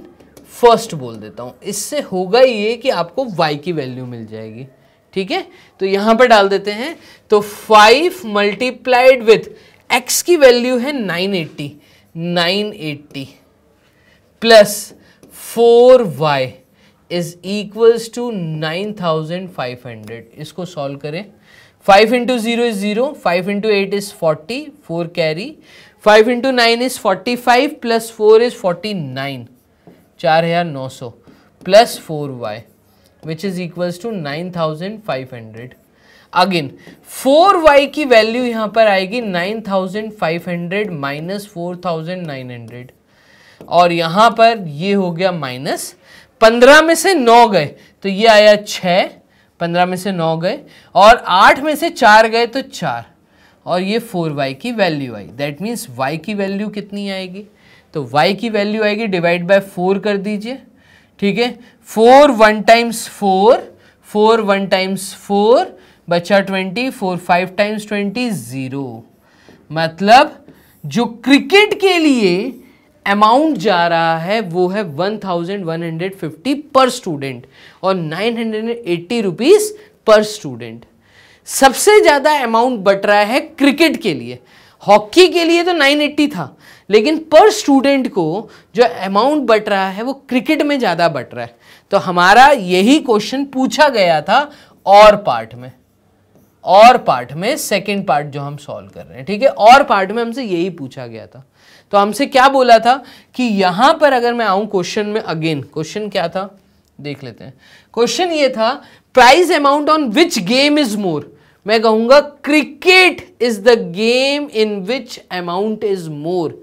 फ़र्स्ट बोल देता हूँ। इससे होगा ये कि आपको वाई की वैल्यू मिल जाएगी। ठीक है? तो यहाँ पर डाल देते हैं। तो फाइव मल्टीप्लाइड विथ एक्स की वैल्यू है 980 980 plus four y is equals to 9500 इसको सॉल्व करें। Five into zero is zero five into eight is forty four carry five into nine is forty five plus four is forty nine चार हज़ार नौ सौ plus four y which is equals to nine thousand five hundred again four y की value यहाँ पर आएगी nine thousand five hundred minus four thousand nine hundred और यहाँ पर ये हो गया माइनस पंद्रह में से नौ गए तो ये आया छ, पंद्रह में से नौ गए, और आठ में से चार गए तो चार. और ये फोर वाई की वैल्यू आई दैट मीन्स वाई की वैल्यू कितनी आएगी? तो y की वैल्यू आएगी डिवाइड बाय फोर कर दीजिए। ठीक है? Four one times four four one times four बचा twenty four five times twenty zero मतलब जो क्रिकेट के लिए अमाउंट जा रहा है, वो है one thousand one hundred fifty per student और nine hundred eighty rupees per student सबसे ज़्यादा अमाउंट बट रहा है क्रिकेट के लिए। हॉकी के लिए तो 980 था। लेकिन पर स्टूडेंट को जो अमाउंट बट रहा है, वो क्रिकेट में ज़्यादा बट रहा है। तो हमारा यही क्वेश्चन पूछा गया था और पार्ट में। और पार्ट में सेकेंड पार्ट जो हम सॉल्व कर रहे हैं, ठीक है? और पार्ट में हमसे यही पूछा गया था। तो हमसे क्या बोला था कि यहाँ पर अगर मैं आऊँ क्वेश्चन में अगेन क्वेश्चन क्या था? देख लेते हैं। क्वेश्चन ये था price amount on which game is more मैं कहूँगा cricket is the game in which amount is more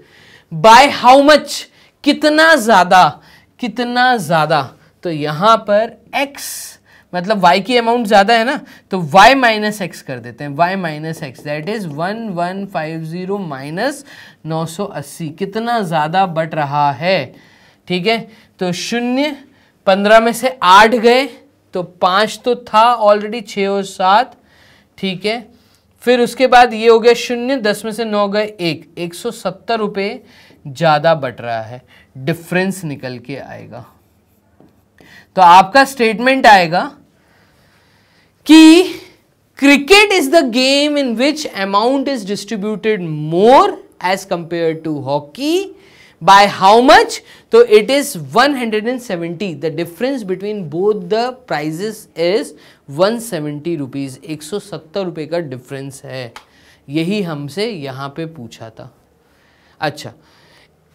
by how much कितना ज़्यादा? कितना ज़्यादा? तो यहाँ पर x मतलब y की अमाउंट ज़्यादा है ना तो y माइनस एक्स कर देते हैं। y minus x that is one one five zero minus नौ सौ अस्सी। कितना ज़्यादा बट रहा है? ठीक है? तो शून्य, पंद्रह में से आठ गए तो पाँच तो था ऑलरेडी छ और सात। ठीक है? फिर उसके बाद ये हो गया शून्य, दस में से नौ गए एक। एक सौ सत्तर रुपये ज़्यादा बट रहा है डिफरेंस निकल के आएगा। तो आपका स्टेटमेंट आएगा कि cricket is the game in which amount is distributed more as compare to hockey by how much? so it is 170 the difference between both the prices is 170 rupees. 170 रुपए का डिफरेंस है। यही हमसे यहाँ पे पूछा था। अच्छा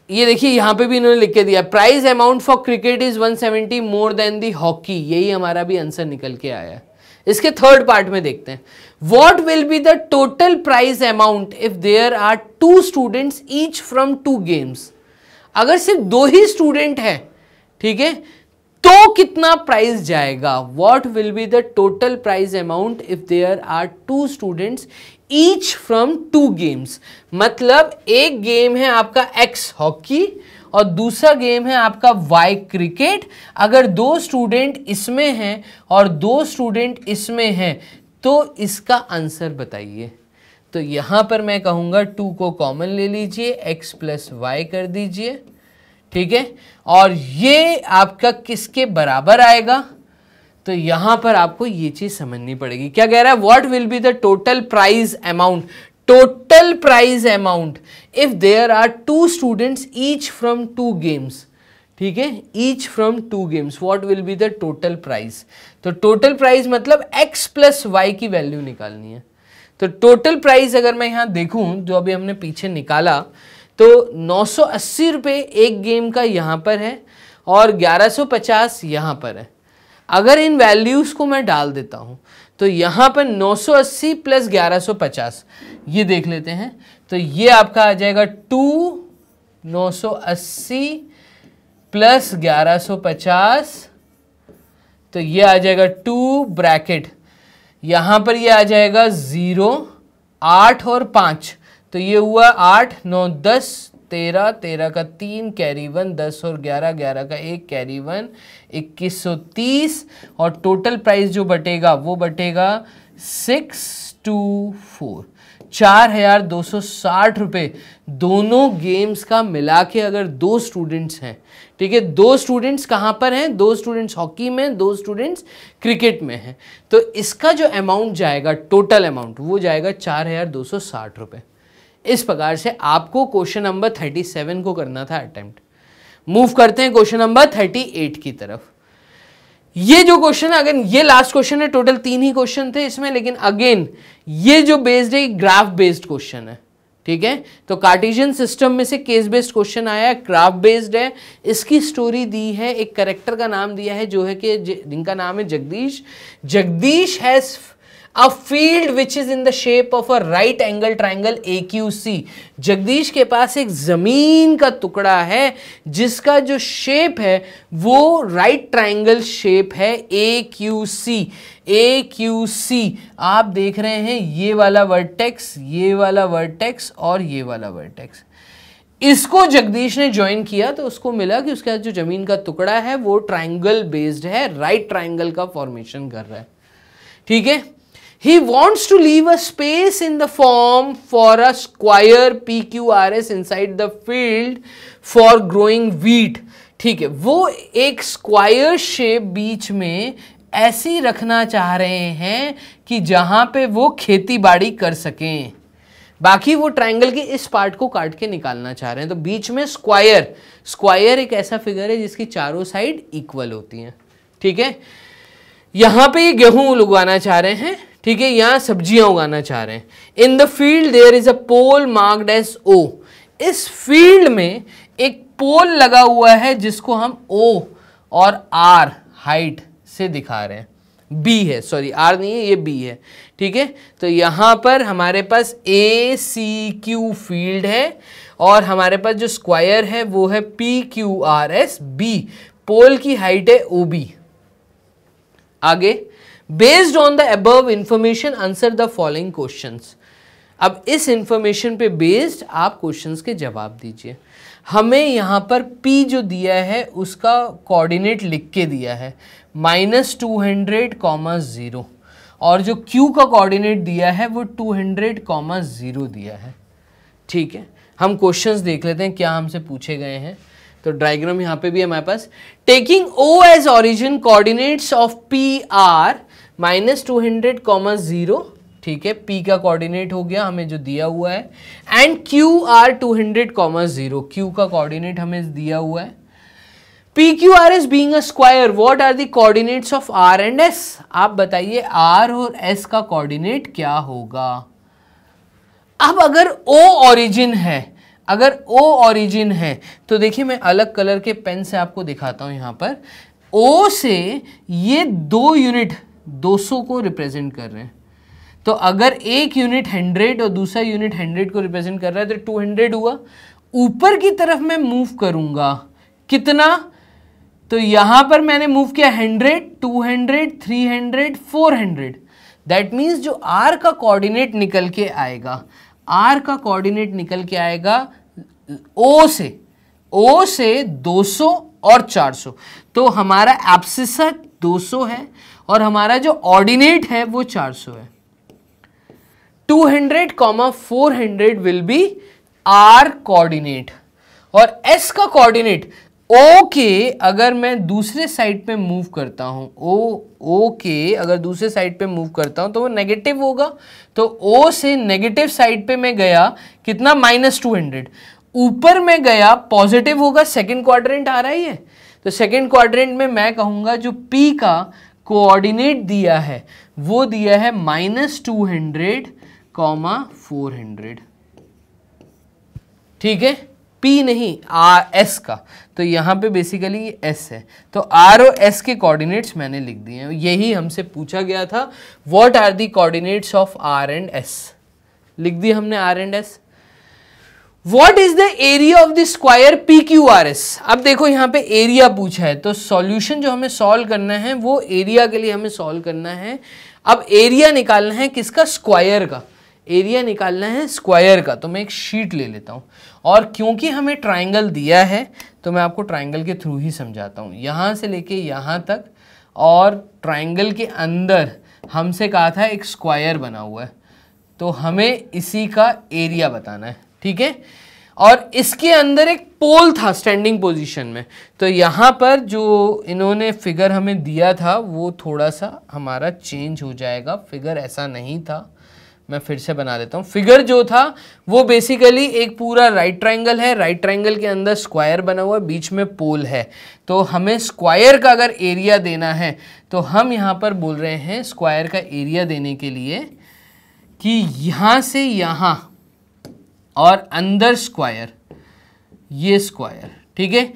ये देखिए, यहाँ पे भी इन्होंने लिख के दिया price amount for cricket is 170 more than the hockey यही हमारा भी आंसर निकल के आया है। इसके थर्ड पार्ट में देखते हैं। What will be the total prize amount if there are two students each from two games अगर सिर्फ़ दो ही स्टूडेंट है, ठीक है तो कितना प्राइस जाएगा? What will be the total prize amount if there are two students each from two games मतलब एक गेम है आपका एक्स हॉकी और दूसरा गेम है आपका वाई क्रिकेट अगर दो स्टूडेंट इसमें हैं और दो स्टूडेंट इसमें हैं तो इसका आंसर बताइए। तो यहाँ पर मैं कहूँगा टू को कॉमन ले लीजिए एक्स प्लस वाई कर दीजिए। ठीक है? और ये आपका किसके बराबर आएगा? तो यहाँ पर आपको ये चीज़ समझनी पड़ेगी। क्या कह रहा है? What will be the total prize amount total prize amount if there are two students each from two games ठीक है? Each from two games what will be the total price तो टोटल प्राइस मतलब x plus Y की value निकालनी है। तो total price अगर मैं यहाँ देखूँ, जो अभी हमने पीछे निकाला तो नौ सौ अस्सी रुपये एक गेम का यहाँ पर है और 1150 यहाँ पर है। अगर इन वैल्यूज़ को मैं डाल देता हूँ तो यहाँ पर 980 प्लस 1150 ये देख लेते हैं तो ये आपका आ जाएगा टू नौ सौ अस्सी प्लस ग्यारह सौ पचास तो ये आ जाएगा टू ब्रैकेट, यहाँ पर ये आ जाएगा ज़ीरो, आठ और पाँच तो ये हुआ आठ, नौ, दस तेरह तेरह का तीन कैरी वन दस और ग्यारह ग्यारह का एक कैरी वन इक्कीस सौ तीस। और टोटल प्राइस जो बटेगा, वो बटेगा सिक्स टू फोर चार हज़ार दो सौ साठ रुपये दोनों गेम्स का मिला के अगर दो स्टूडेंट्स हैं, ठीक है? दो स्टूडेंट्स कहाँ पर हैं? दो स्टूडेंट्स हॉकी में, दो स्टूडेंट्स क्रिकेट में हैं। तो इसका जो अमाउंट जाएगा टोटल अमाउंट वो जाएगा चार हज़ार दो सौ साठ रुपये इस प्रकार से आपको क्वेश्चन नंबर थर्टी सेवन को करना था अटेम्प्ट। मूव करते हैं क्वेश्चन नंबर थर्टी एट की तरफ़। ये जो क्वेश्चन है अगर ये लास्ट क्वेश्चन है टोटल तीन ही क्वेश्चन थे इसमें, लेकिन अगेन ये जो बेस्ड है ग्राफ बेस्ड क्वेश्चन है। ठीक है? तो कार्टिजियन सिस्टम में से केस बेस्ड क्वेश्चन आया है क्राफ्ट बेस्ड है। इसकी स्टोरी दी है, एक करेक्टर का नाम दिया है, जो है कि जिनका नाम है Jagdish. Jagdish has a field which is in the shape of a right angle triangle A Q C Jagdish के पास एक ज़मीन का टुकड़ा है, जिसका जो शेप है, वो राइट ट्राइंगल शेप है ए क्यू सी ए क्यू सी आप देख रहे हैं, ये वाला वर्टेक्स ये वाला वर्टेक्स और ये वाला वर्टेक्स इसको जगदीश ने ज्वाइन किया तो उसको मिला कि उसका जो ज़मीन का टुकड़ा है, वो ट्राइंगल बेस्ड है राइट ट्राइंगल का फॉर्मेशन कर रहा है. ठीक है? He wants to leave a space in the form for a square PQRS inside the field for growing wheat. ठीक है, वो एक स्क्वायर शेप बीच में ऐसी रखना चाह रहे हैं कि जहाँ पे वो खेती बाड़ी कर सकें। बाकी वो ट्रायंगल के इस पार्ट को काट के निकालना चाह रहे हैं। तो बीच में स्क्वायर स्क्वायर एक ऐसा फिगर है जिसकी चारों साइड इक्वल होती हैं। ठीक है? यहाँ पे ये गेहूँ उगाना चाह रहे हैं। ठीक है, यहाँ सब्ज़ियाँ उगाना चाह रहे हैं। In the field there is a pole marked S O इस फ़ील्ड में एक पोल लगा हुआ है जिसको हम ओ और आर हाइट से दिखा रहे हैं। बी है सॉरी आर नहीं है, ये बी है। ठीक है तो यहाँ पर हमारे पास ए सी क्यू फ़ील्ड है और हमारे पास जो स्क्वायर है वो है P Q R S B pole की हाइट है ओ बी आगे based on the above information answer the following questions अब इस इंफॉर्मेशन पे बेस्ड आप क्वेश्चंस के जवाब दीजिए। हमें यहाँ पर P जो दिया है, उसका कोऑर्डिनेट लिख के दिया है। Minus two hundred comma zero और जो Q का कोऑर्डिनेट दिया है, वो 200 कॉमा ज़ीरो दिया है। ठीक है? हम क्वेश्चंस देख लेते हैं, क्या हमसे पूछे गए हैं। तो डायग्राम यहाँ पे भी है हमारे पास। Taking O as origin coordinates of P are minus two hundred comma zero, ठीक है पी का कोऑर्डिनेट हो गया, हमें जो दिया हुआ है and Q are two hundred comma zero Q का कोऑर्डिनेट हमें दिया हुआ है। P Q R S being square what are the coordinates of R and S आप बताइए आर और एस का कोऑर्डिनेट क्या होगा? अब अगर ओ ऑरिजिन है, अगर ओ ऑरिजिन है तो देखिए मैं अलग कलर के पेन से आपको दिखाता हूँ यहाँ पर। ओ से ये दो यूनिट 200 को रिप्रेजेंट कर रहे हैं। तो अगर एक यूनिट 100 और दूसरा यूनिट 100 को रिप्रेजेंट कर रहा है तो 200 हुआ। ऊपर की तरफ़ मैं मूव करूँगा। कितना? तो यहाँ पर मैंने मूव किया 100, 200, 300, 400 दैट मीन्स जो आर का कोऑर्डिनेट निकल के आएगा आर का कोऑर्डिनेट निकल के आएगा ओ से। ओ से 200 और 400 तो हमारा एप्सिसा 200 है। और हमारा जो ऑर्डिनेट है, वो 400 है। 200 hundred comma 400 will be R coordinate और एस का कोऑर्डिनेट ओ के अगर मैं दूसरे साइड पे मूव करता हूँ ओ ओ के अगर दूसरे साइड पे मूव करता हूँ तो वो नेगेटिव होगा। तो ओ से नेगेटिव साइड पे मैं गया, कितना? माइनस टू हंड्रेड ऊपर में गया पॉजिटिव होगा सेकेंड क्वाड्रेंट आ रहा ही है तो सेकेंड क्वाड्रेंट में मैं कहूँगा, जो पी का कोऑर्डिनेट दिया है, वो दिया है minus two hundred, comma four hundred. ठीक है? पी नहीं आर एस का। तो यहाँ पे बेसिकली ये एस है। तो आर और एस के कोऑर्डिनेट्स मैंने लिख दिए हैं। यही हमसे पूछा गया था what are the coordinates of R and S लिख दिए हमने R and S what is the area of the square P Q R S अब देखो, यहाँ पे एरिया पूछा है तो सॉल्यूशन जो हमें सॉल्व करना है, वो एरिया के लिए हमें सॉल्व करना है। अब एरिया निकालना है किसका? स्क्वायर का। एरिया निकालना है स्क्वायर का। तो मैं एक शीट ले लेता हूँ। और क्योंकि हमें ट्राइंगल दिया है तो मैं आपको ट्राइंगल के थ्रू ही समझाता हूँ। यहाँ से लेके यहाँ तक, और ट्राइंगल के अंदर हमसे कहा था, एक स्क्वायर बना हुआ है। तो हमें इसी का एरिया बताना है। ठीक है? और इसके अंदर एक पोल था स्टैंडिंग पोजीशन में। तो यहाँ पर जो इन्होंने फिगर हमें दिया था, वो थोड़ा सा हमारा चेंज हो जाएगा। फिगर ऐसा नहीं था। मैं फिर से बना देता हूँ। फिगर जो था, वो बेसिकली एक पूरा राइट ट्राइंगल है। राइट ट्राइंगल के अंदर स्क्वायर बना हुआ है, बीच में पोल है। तो हमें स्क्वायर का अगर एरिया देना है तो हम यहाँ पर बोल रहे हैं स्क्वायर का एरिया देने के लिए कि यहाँ से यहाँ और अंदर स्क्वायर ये स्क्वायर ठीक है?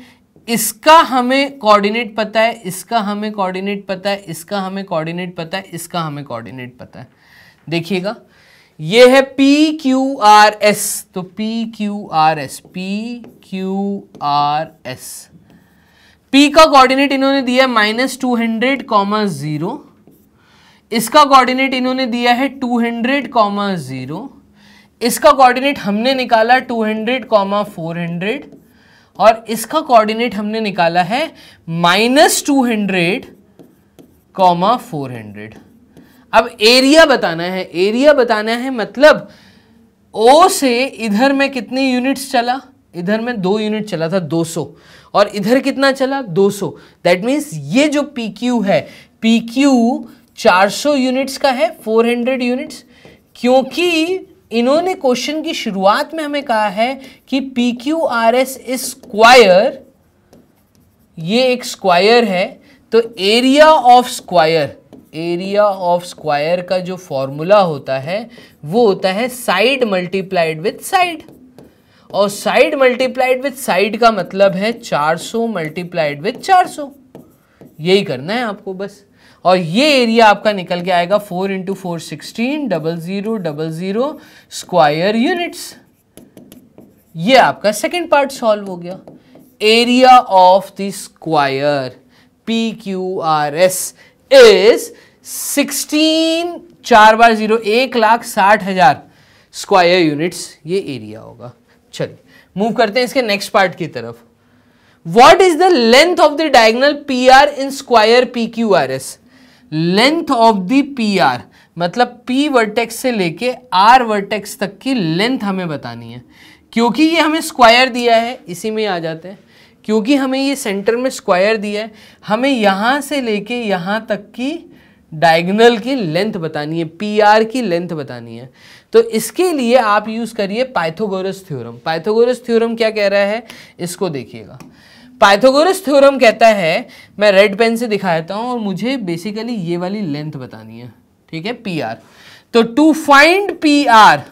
इसका हमें कोऑर्डिनेट पता है, इसका हमें कोऑर्डिनेट पता है, इसका हमें कोऑर्डिनेट पता है, इसका हमें कोऑर्डिनेट पता है। देखिएगा, ये है पी क्यू आर एस तो P Q R S P Q R S P का कोऑर्डिनेट इन्होंने दिया है minus two hundred comma zero इसका कोऑर्डिनेट इन्होंने दिया है टू हंड्रेड कॉमा ज़ीरो इसका कोऑर्डिनेट हमने निकाला two hundred comma four hundred और इसका कोऑर्डिनेट हमने निकाला है minus two hundred comma four hundred अब एरिया बताना है एरिया बताना है मतलब ओ से इधर में कितने यूनिट्स चला? इधर में दो यूनिट चला था 200 और इधर कितना चला? 200 दैट मीन्स ये जो पी क्यू है पी क्यू 400 यूनिट्स का है 400 यूनिट्स क्योंकि इन्होंने क्वेश्चन की शुरुआत में हमें कहा है कि P Q R S square ये एक स्क्वायर है तो area of square area of square का जो फॉर्मूला होता है, वो होता है साइड मल्टीप्लाइड विथ साइड और साइड मल्टीप्लाइड विथ साइड का मतलब है 400 मल्टीप्लाइड विथ 400 यही करना है आपको बस। और ये एरिया आपका निकल के आएगा four into four sixteen double zero double zero square units ये आपका सेकेंड पार्ट सॉल्व हो गया. Area of the square P Q R S is sixteen चार बार ज़ीरो एक लाख साठ हज़ार स्क्वायर यूनिट्स ये एरिया होगा. चलिए मूव करते हैं इसके नेक्स्ट पार्ट की तरफ़. What is the length of the diagonal P R in square P Q R S length of the P R मतलब पी वर्टेक्स से लेके आर वर्टेक्स तक की लेंथ हमें बतानी है। क्योंकि ये हमें स्क्वायर दिया है, इसी में आ जाते हैं। क्योंकि हमें ये सेंटर में स्क्वायर दिया है, हमें यहाँ से लेके यहाँ तक की डायगनल की लेंथ बतानी है पी आर की लेंथ बतानी है। तो इसके लिए आप यूज़ करिए पाइथागोरस थ्योरम। पाइथागोरस थ्योरम क्या कह रहा है, इसको देखिएगा। पाइथागोरस थ्योरम कहता है, मैं रेड पेन से दिखाता हूँ और मुझे बेसिकली ये वाली लेंथ बतानी है। ठीक है? पी आर तो टू फाइंड पी आर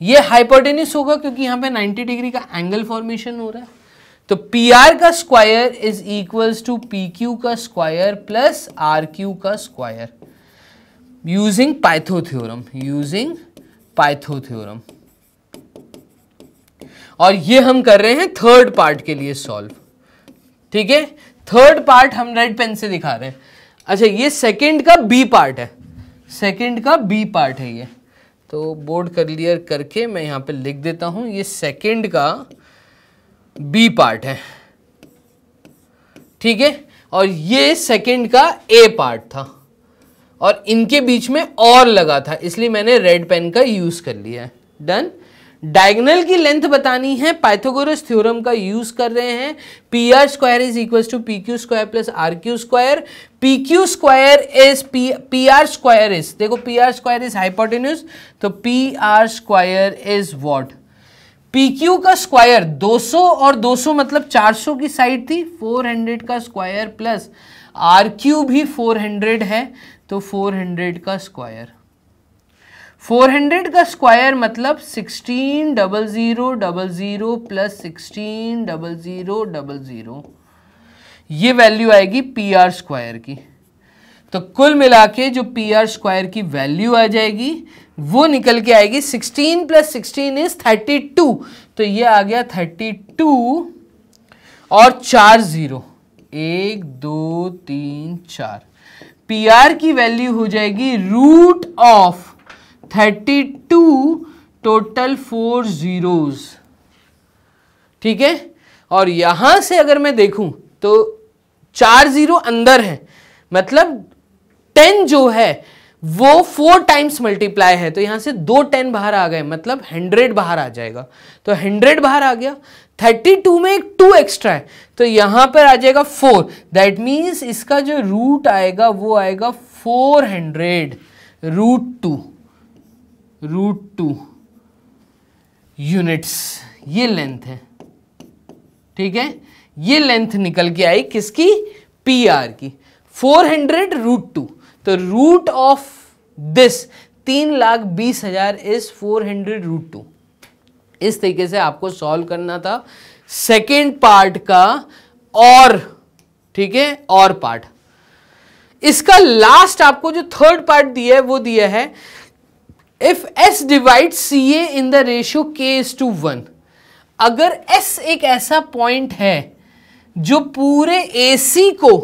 ये हाइपोटेनिस होगा क्योंकि यहाँ पे 90 डिग्री का एंगल फॉर्मेशन हो रहा है। तो पी आर का square is equals to P Q का स्क्वायर प्लस आर क्यू का square using Pytho theorem using Pytho theorem और ये हम कर रहे हैं थर्ड पार्ट के लिए सॉल्व ठीक है? थर्ड पार्ट हम रेड पेन से दिखा रहे हैं. अच्छा ये सेकंड का बी पार्ट है. सेकंड का बी पार्ट है ये. तो बोर्ड क्लियर करके मैं यहाँ पे लिख देता हूँ, ये सेकंड का बी पार्ट है. ठीक है? और ये सेकंड का ए पार्ट था. और इनके बीच में और लगा था, इसलिए मैंने रेड पेन का यूज़ कर लिया है. डन डायगनल की लेंथ बतानी है, पाइथागोरस थ्योरम का यूज़ कर रहे हैं। P R square is equal to P Q square plus R Q square P Q square is P P R square is देखो P R square is hypotenuse तो P R square is what P Q का square 200 और 200 मतलब 400 की side थी 400 का square plus R Q भी 400 है तो 400 का स्क्वायर 400 का स्क्वायर मतलब sixteen double zero double zero plus sixteen double zero double zero. ये वैल्यू आएगी पी आर स्क्वायर की। तो कुल मिला के जो पी आर स्क्वायर की वैल्यू आ जाएगी, वो निकल के आएगी 16 प्लस सिक्सटीन इज़ 32 तो ये आ गया 32 और चार ज़ीरो। एक, दो, तीन, चार। पी आर की वैल्यू हो जाएगी root of thirty two total four zeros ठीक है? और यहाँ से अगर मैं देखूँ तो चार ज़ीरो अंदर है। मतलब टेन जो है, वो फोर टाइम्स मल्टीप्लाई है। तो यहाँ से दो टेन बाहर आ गए मतलब हंड्रेड बाहर आ जाएगा। तो हंड्रेड बाहर आ गया। थर्टी टू में एक टू एक्स्ट्रा है। तो यहाँ पर आ जाएगा फोर। दैट मीन्स इसका जो रूट आएगा, वो आएगा four hundred root two root two units. ये लेंथ है। ठीक है? ये लेंथ निकल के आई किसकी? पी आर की। 400 रूट टू। तो रूट ऑफ़ दिस तीन लाख बीस हज़ार is four hundred root two. इस तरीके से आपको सॉल्व करना था। सेकेंड पार्ट का और, ठीक है? और पार्ट। इसका लास्ट आपको जो थर्ड पार्ट दिया है, वो दिया है if S divide C A in the ratio K is two one अगर एस एक ऐसा पॉइंट है जो पूरे ए सी को,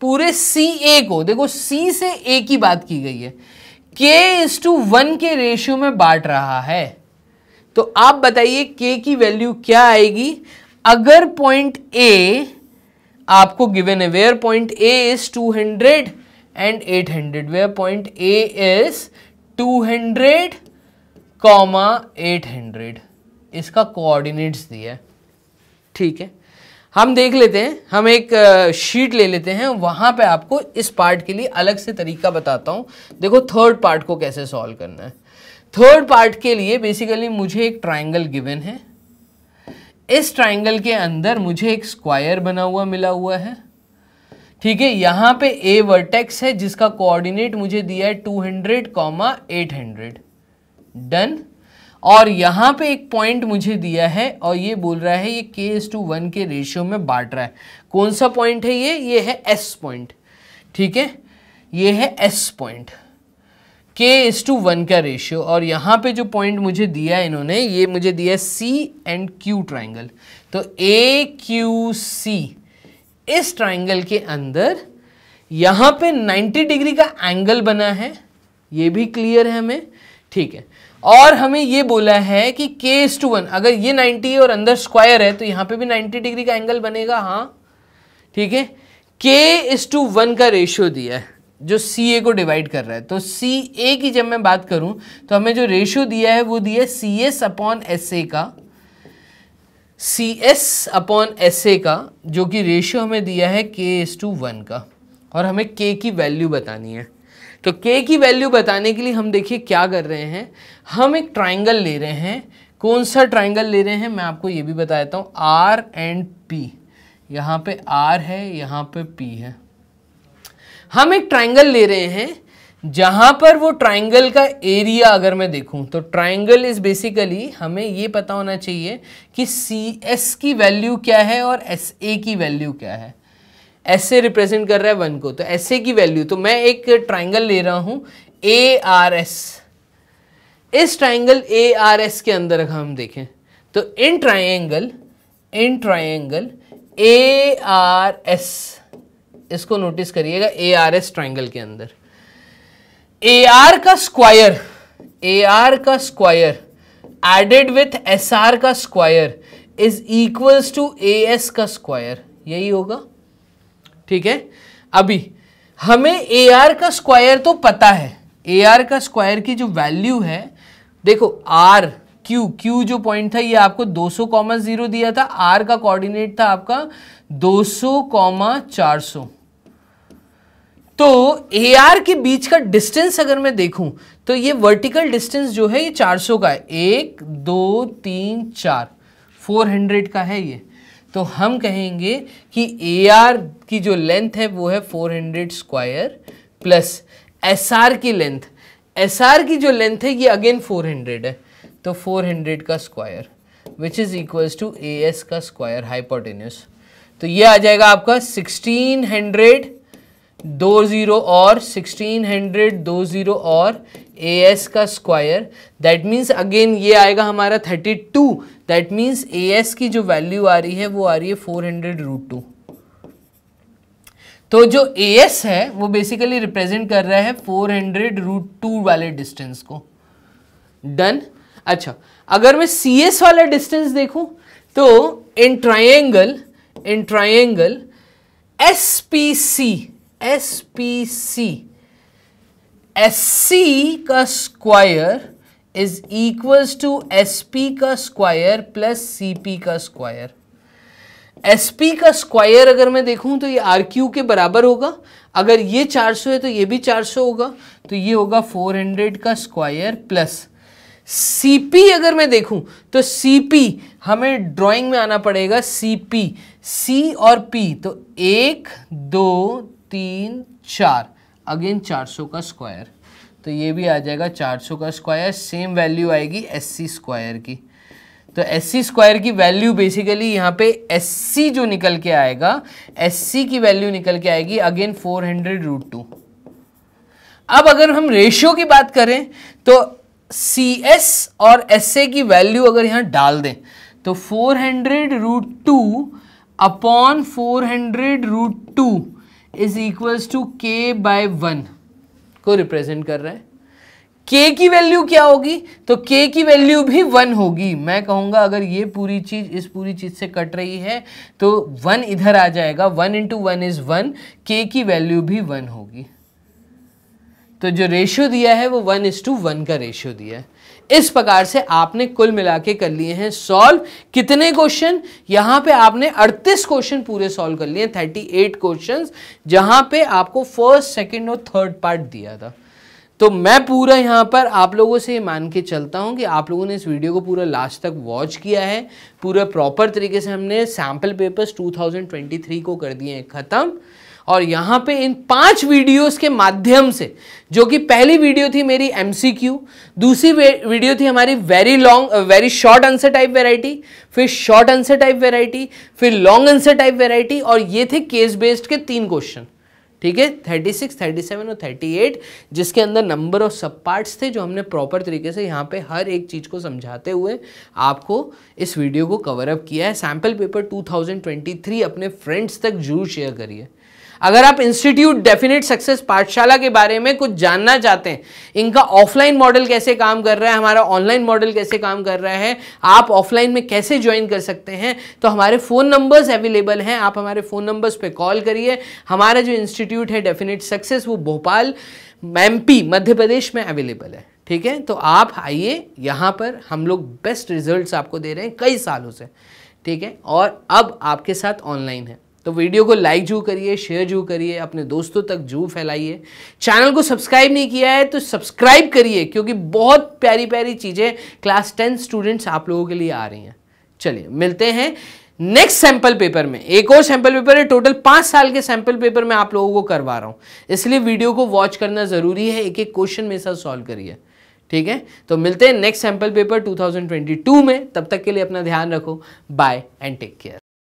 पूरे सी ए को, देखो सी से ए की बात की गई है के इज़ टू वन के रेशियो में बांट रहा है तो आप बताइए के की वैल्यू क्या आएगी? अगर पॉइंट ए आपको गिवन है where point A is 200 and 800 where point A is 200 comma 800 इसका कोऑर्डिनेट्स दिया है। ठीक है? हम देख लेते हैं, हम एक शीट ले लेते हैं, वहाँ पे आपको इस पार्ट के लिए अलग से तरीका बताता हूँ। देखो थर्ड पार्ट को कैसे सॉल्व करना है। थर्ड पार्ट के लिए बेसिकली मुझे एक ट्राइंगल गिवन है। इस ट्राइंगल के अंदर मुझे एक स्क्वायर बना हुआ मिला हुआ है। ठीक है, यहाँ पे ए वर्टेक्स है, जिसका कोऑर्डिनेट मुझे दिया है 200 कॉमा एट डन और यहाँ पे एक पॉइंट मुझे दिया है, और ये बोल रहा है, ये के एस टू वन के रेशियो में बांट रहा है। कौन सा पॉइंट है ये? ये है एस पॉइंट ठीक है? ये है S point K S two one का रेशियो और यहाँ पे जो पॉइंट मुझे दिया है इन्होंने, ये मुझे दिया है सी एंड क्यू ट्राइंगल तो ए क्यू सी इस ट्राइंगल के अंदर, यहाँ पे 90 डिग्री का एंगल बना है। ये भी क्लियर है हमें, ठीक है। और हमें ये बोला है कि के एस टू वन अगर ये 90 है और अंदर स्क्वायर है तो यहाँ पे भी 90 डिग्री का एंगल बनेगा हाँ। ठीक है? के एस टू वन का रेशियो दिया है, जो सी ए को डिवाइड कर रहा है। तो सी ए की जब मैं बात करूँ तो हमें जो रेशियो दिया है, वो दिया है C S upon S A का। C S upon S A का, जो कि रेशियो हमें दिया है के एस टू वन का, और हमें के की वैल्यू बतानी है। तो के की वैल्यू बताने के लिए हम देखिए क्या कर रहे हैं। हम एक ट्राइंगल ले रहे हैं। कौन सा ट्राइंगल ले रहे हैं? मैं आपको ये भी बता देता हूँ। आर एंड पी यहाँ पे आर है, यहाँ पे पी है। हम एक ट्राइंगल ले रहे हैं। जहाँ पर वो ट्राइंगल का एरिया अगर मैं देखूँ तो ट्राइंगल इज़ बेसिकली हमें ये पता होना चाहिए कि सी एस की वैल्यू क्या है और एस ए की वैल्यू क्या है। एस ए रिप्रेजेंट कर रहा है वन को तो एस ए की वैल्यू तो मैं एक ट्राइंगल ले रहा हूँ ए आर एस इस ट्राइंगल ए आर एस के अंदर अगर हम देखें तो in triangle in triangle A R S इसको नोटिस करिएगा ए आर एस ट्राइंगल के अंदर। ए आर का स्क्वायर ए आर का square added with S R का square is equals to A S का स्क्वायर यही होगा। ठीक है? अभी, हमें ए आर का स्क्वायर तो पता है। ए आर का स्क्वायर की जो वैल्यू है, देखो आर क्यू क्यू जो पॉइंट था, ये आपको 200 कॉमा ज़ीरो दिया था। आर का कोऑर्डिनेट था आपका 200 कॉमा चार तो ए आर के बीच का डिस्टेंस अगर मैं देखूँ तो ये वर्टिकल डिस्टेंस जो है, ये 400 का है। एक, दो, तीन, चार। 400 का है ये। तो हम कहेंगे कि ए आर की जो लेंथ है, वो है 400 स्क्वायर प्लस एस आर की लेंथ एस आर की जो लेंथ है, ये अगेन 400 है। तो 400 का square which is equals to A S का स्क्वायर हाइपोटेन्यूस तो ये आ जाएगा आपका 1600 दो ज़ीरो और 1600 दो ज़ीरो और ए एस का स्क्वायर दैट मीन्स अगेन ये आएगा हमारा 32 दैट मीन्स ए एस की जो वैल्यू आ रही है वो आ रही है 400 रूट टू तो जो ए एस है, वो बेसिकली रिप्रेजेंट कर रहा है 400 रूट टू वाले डिस्टेंस को. डन अच्छा अगर मैं सी एस वाला डिस्टेंस देखूँ तो in triangle in triangle S P C S P C S C का square is equals to S P का स्क्वायर प्लस सी पी का स्क्वायर एस पी का स्क्वायर अगर मैं देखूँ तो ये आर क्यू के बराबर होगा। अगर ये 400 है तो ये भी 400 होगा। तो ये होगा 400 का स्क्वायर प्लस सी पी अगर मैं देखूँ तो सी पी हमें ड्राइंग में आना पड़ेगा सी पी सी और पी तो एक, दो तीन, चार। अगेन 400 का स्क्वायर तो ये भी आ जाएगा 400 का स्क्वायर सेम वैल्यू आएगी एस सी स्क्वायर की। तो एस सी स्क्वायर की वैल्यू बेसिकली यहाँ पे एस सी जो निकल के आएगा एस सी की वैल्यू निकल के आएगी अगेन 400 हंड्रेड रूट टू अब अगर हम रेशियो की बात करें तो सी एस और एस ए की वैल्यू अगर यहाँ डाल दें तो 400 hundred root two upon four hundred root two is equals to K by one को रिप्रेजेंट कर रहा है। के की वैल्यू क्या होगी? तो के की वैल्यू भी वन होगी। मैं कहूँगा, अगर ये पूरी चीज़, इस पूरी चीज़ से कट रही है तो वन इधर आ जाएगा। One into one is one K की वैल्यू भी वन होगी। तो जो रेशियो दिया है, वो वन इज़ टू वन का रेशियो दिया है। इस प्रकार से आपने कुल मिला के कर लिए हैं सॉल्व कितने क्वेश्चन यहाँ पे आपने 38 क्वेश्चन पूरे सॉल्व कर लिए 38 क्वेश्चंस जहाँ पे आपको फ़र्स्ट सेकंड और थर्ड पार्ट दिया था। तो मैं पूरा यहाँ पर आप लोगों से ये मान के चलता हूँ कि आप लोगों ने इस वीडियो को पूरा लास्ट तक वॉच किया है। पूरा प्रॉपर तरीके से हमने सैंपल पेपर्स 2023 को कर दिए हैं, ख़त्म। और यहाँ पे इन पाँच वीडियोस के माध्यम से जो कि पहली वीडियो थी मेरी एमसीक्यू दूसरी वीडियो थी हमारी very long very short answer type variety फिर शॉर्ट आंसर टाइप वेराइटी फिर लॉन्ग आंसर टाइप वेराइटी और ये थे केस बेस्ड के तीन क्वेश्चन ठीक है? 36, 37 और 38 जिसके अंदर नंबर ऑफ़ सब पार्ट्स थे जो हमने प्रॉपर तरीके से यहाँ पे हर एक चीज़ को समझाते हुए आपको इस वीडियो को कवर अप किया है. सैंपल पेपर 2023 अपने फ्रेंड्स तक ज़रूर शेयर करिए. अगर आप इंस्टीट्यूट डेफिनेट सक्सेस पाठशाला के बारे में कुछ जानना चाहते हैं, इनका ऑफलाइन मॉडल कैसे काम कर रहा है, हमारा ऑनलाइन मॉडल कैसे काम कर रहा है, आप ऑफलाइन में कैसे ज्वाइन कर सकते हैं तो हमारे फ़ोन नंबर्स अवेलेबल हैं, आप हमारे फ़ोन नंबर्स पे कॉल करिए। हमारा जो इंस्टीट्यूट है डेफिनेट सक्सेस, वो भोपाल एमपी मध्य प्रदेश में अवेलेबल है। ठीक है? तो आप आइए, यहाँ पर हम लोग बेस्ट रिजल्ट्स आपको दे रहे हैं कई सालों से। ठीक है? और अब आपके साथ ऑनलाइन है। तो वीडियो को लाइक जू करिए शेयर जू करिए, अपने दोस्तों तक जू फैलाइए। चैनल को सब्सक्राइब नहीं किया है तो सब्सक्राइब करिए, क्योंकि बहुत प्यारी प्यारी चीज़ें क्लास टेन स्टूडेंट्स आप लोगों के लिए आ रही हैं। चलिए, मिलते हैं नेक्स्ट सैंपल पेपर में। एक और सैंपल पेपर है टोटल पाँच साल के सैंपल पेपर में आप लोगों को करवा रहा हूँ। इसलिए वीडियो को वॉच करना ज़रूरी है एक एक क्वेश्चन मेरे साथ सॉल्व करिए। ठीक है? तो मिलते हैं नेक्स्ट सैंपल पेपर 2022 में। तब तक के लिए अपना ध्यान रखो। Bye and take care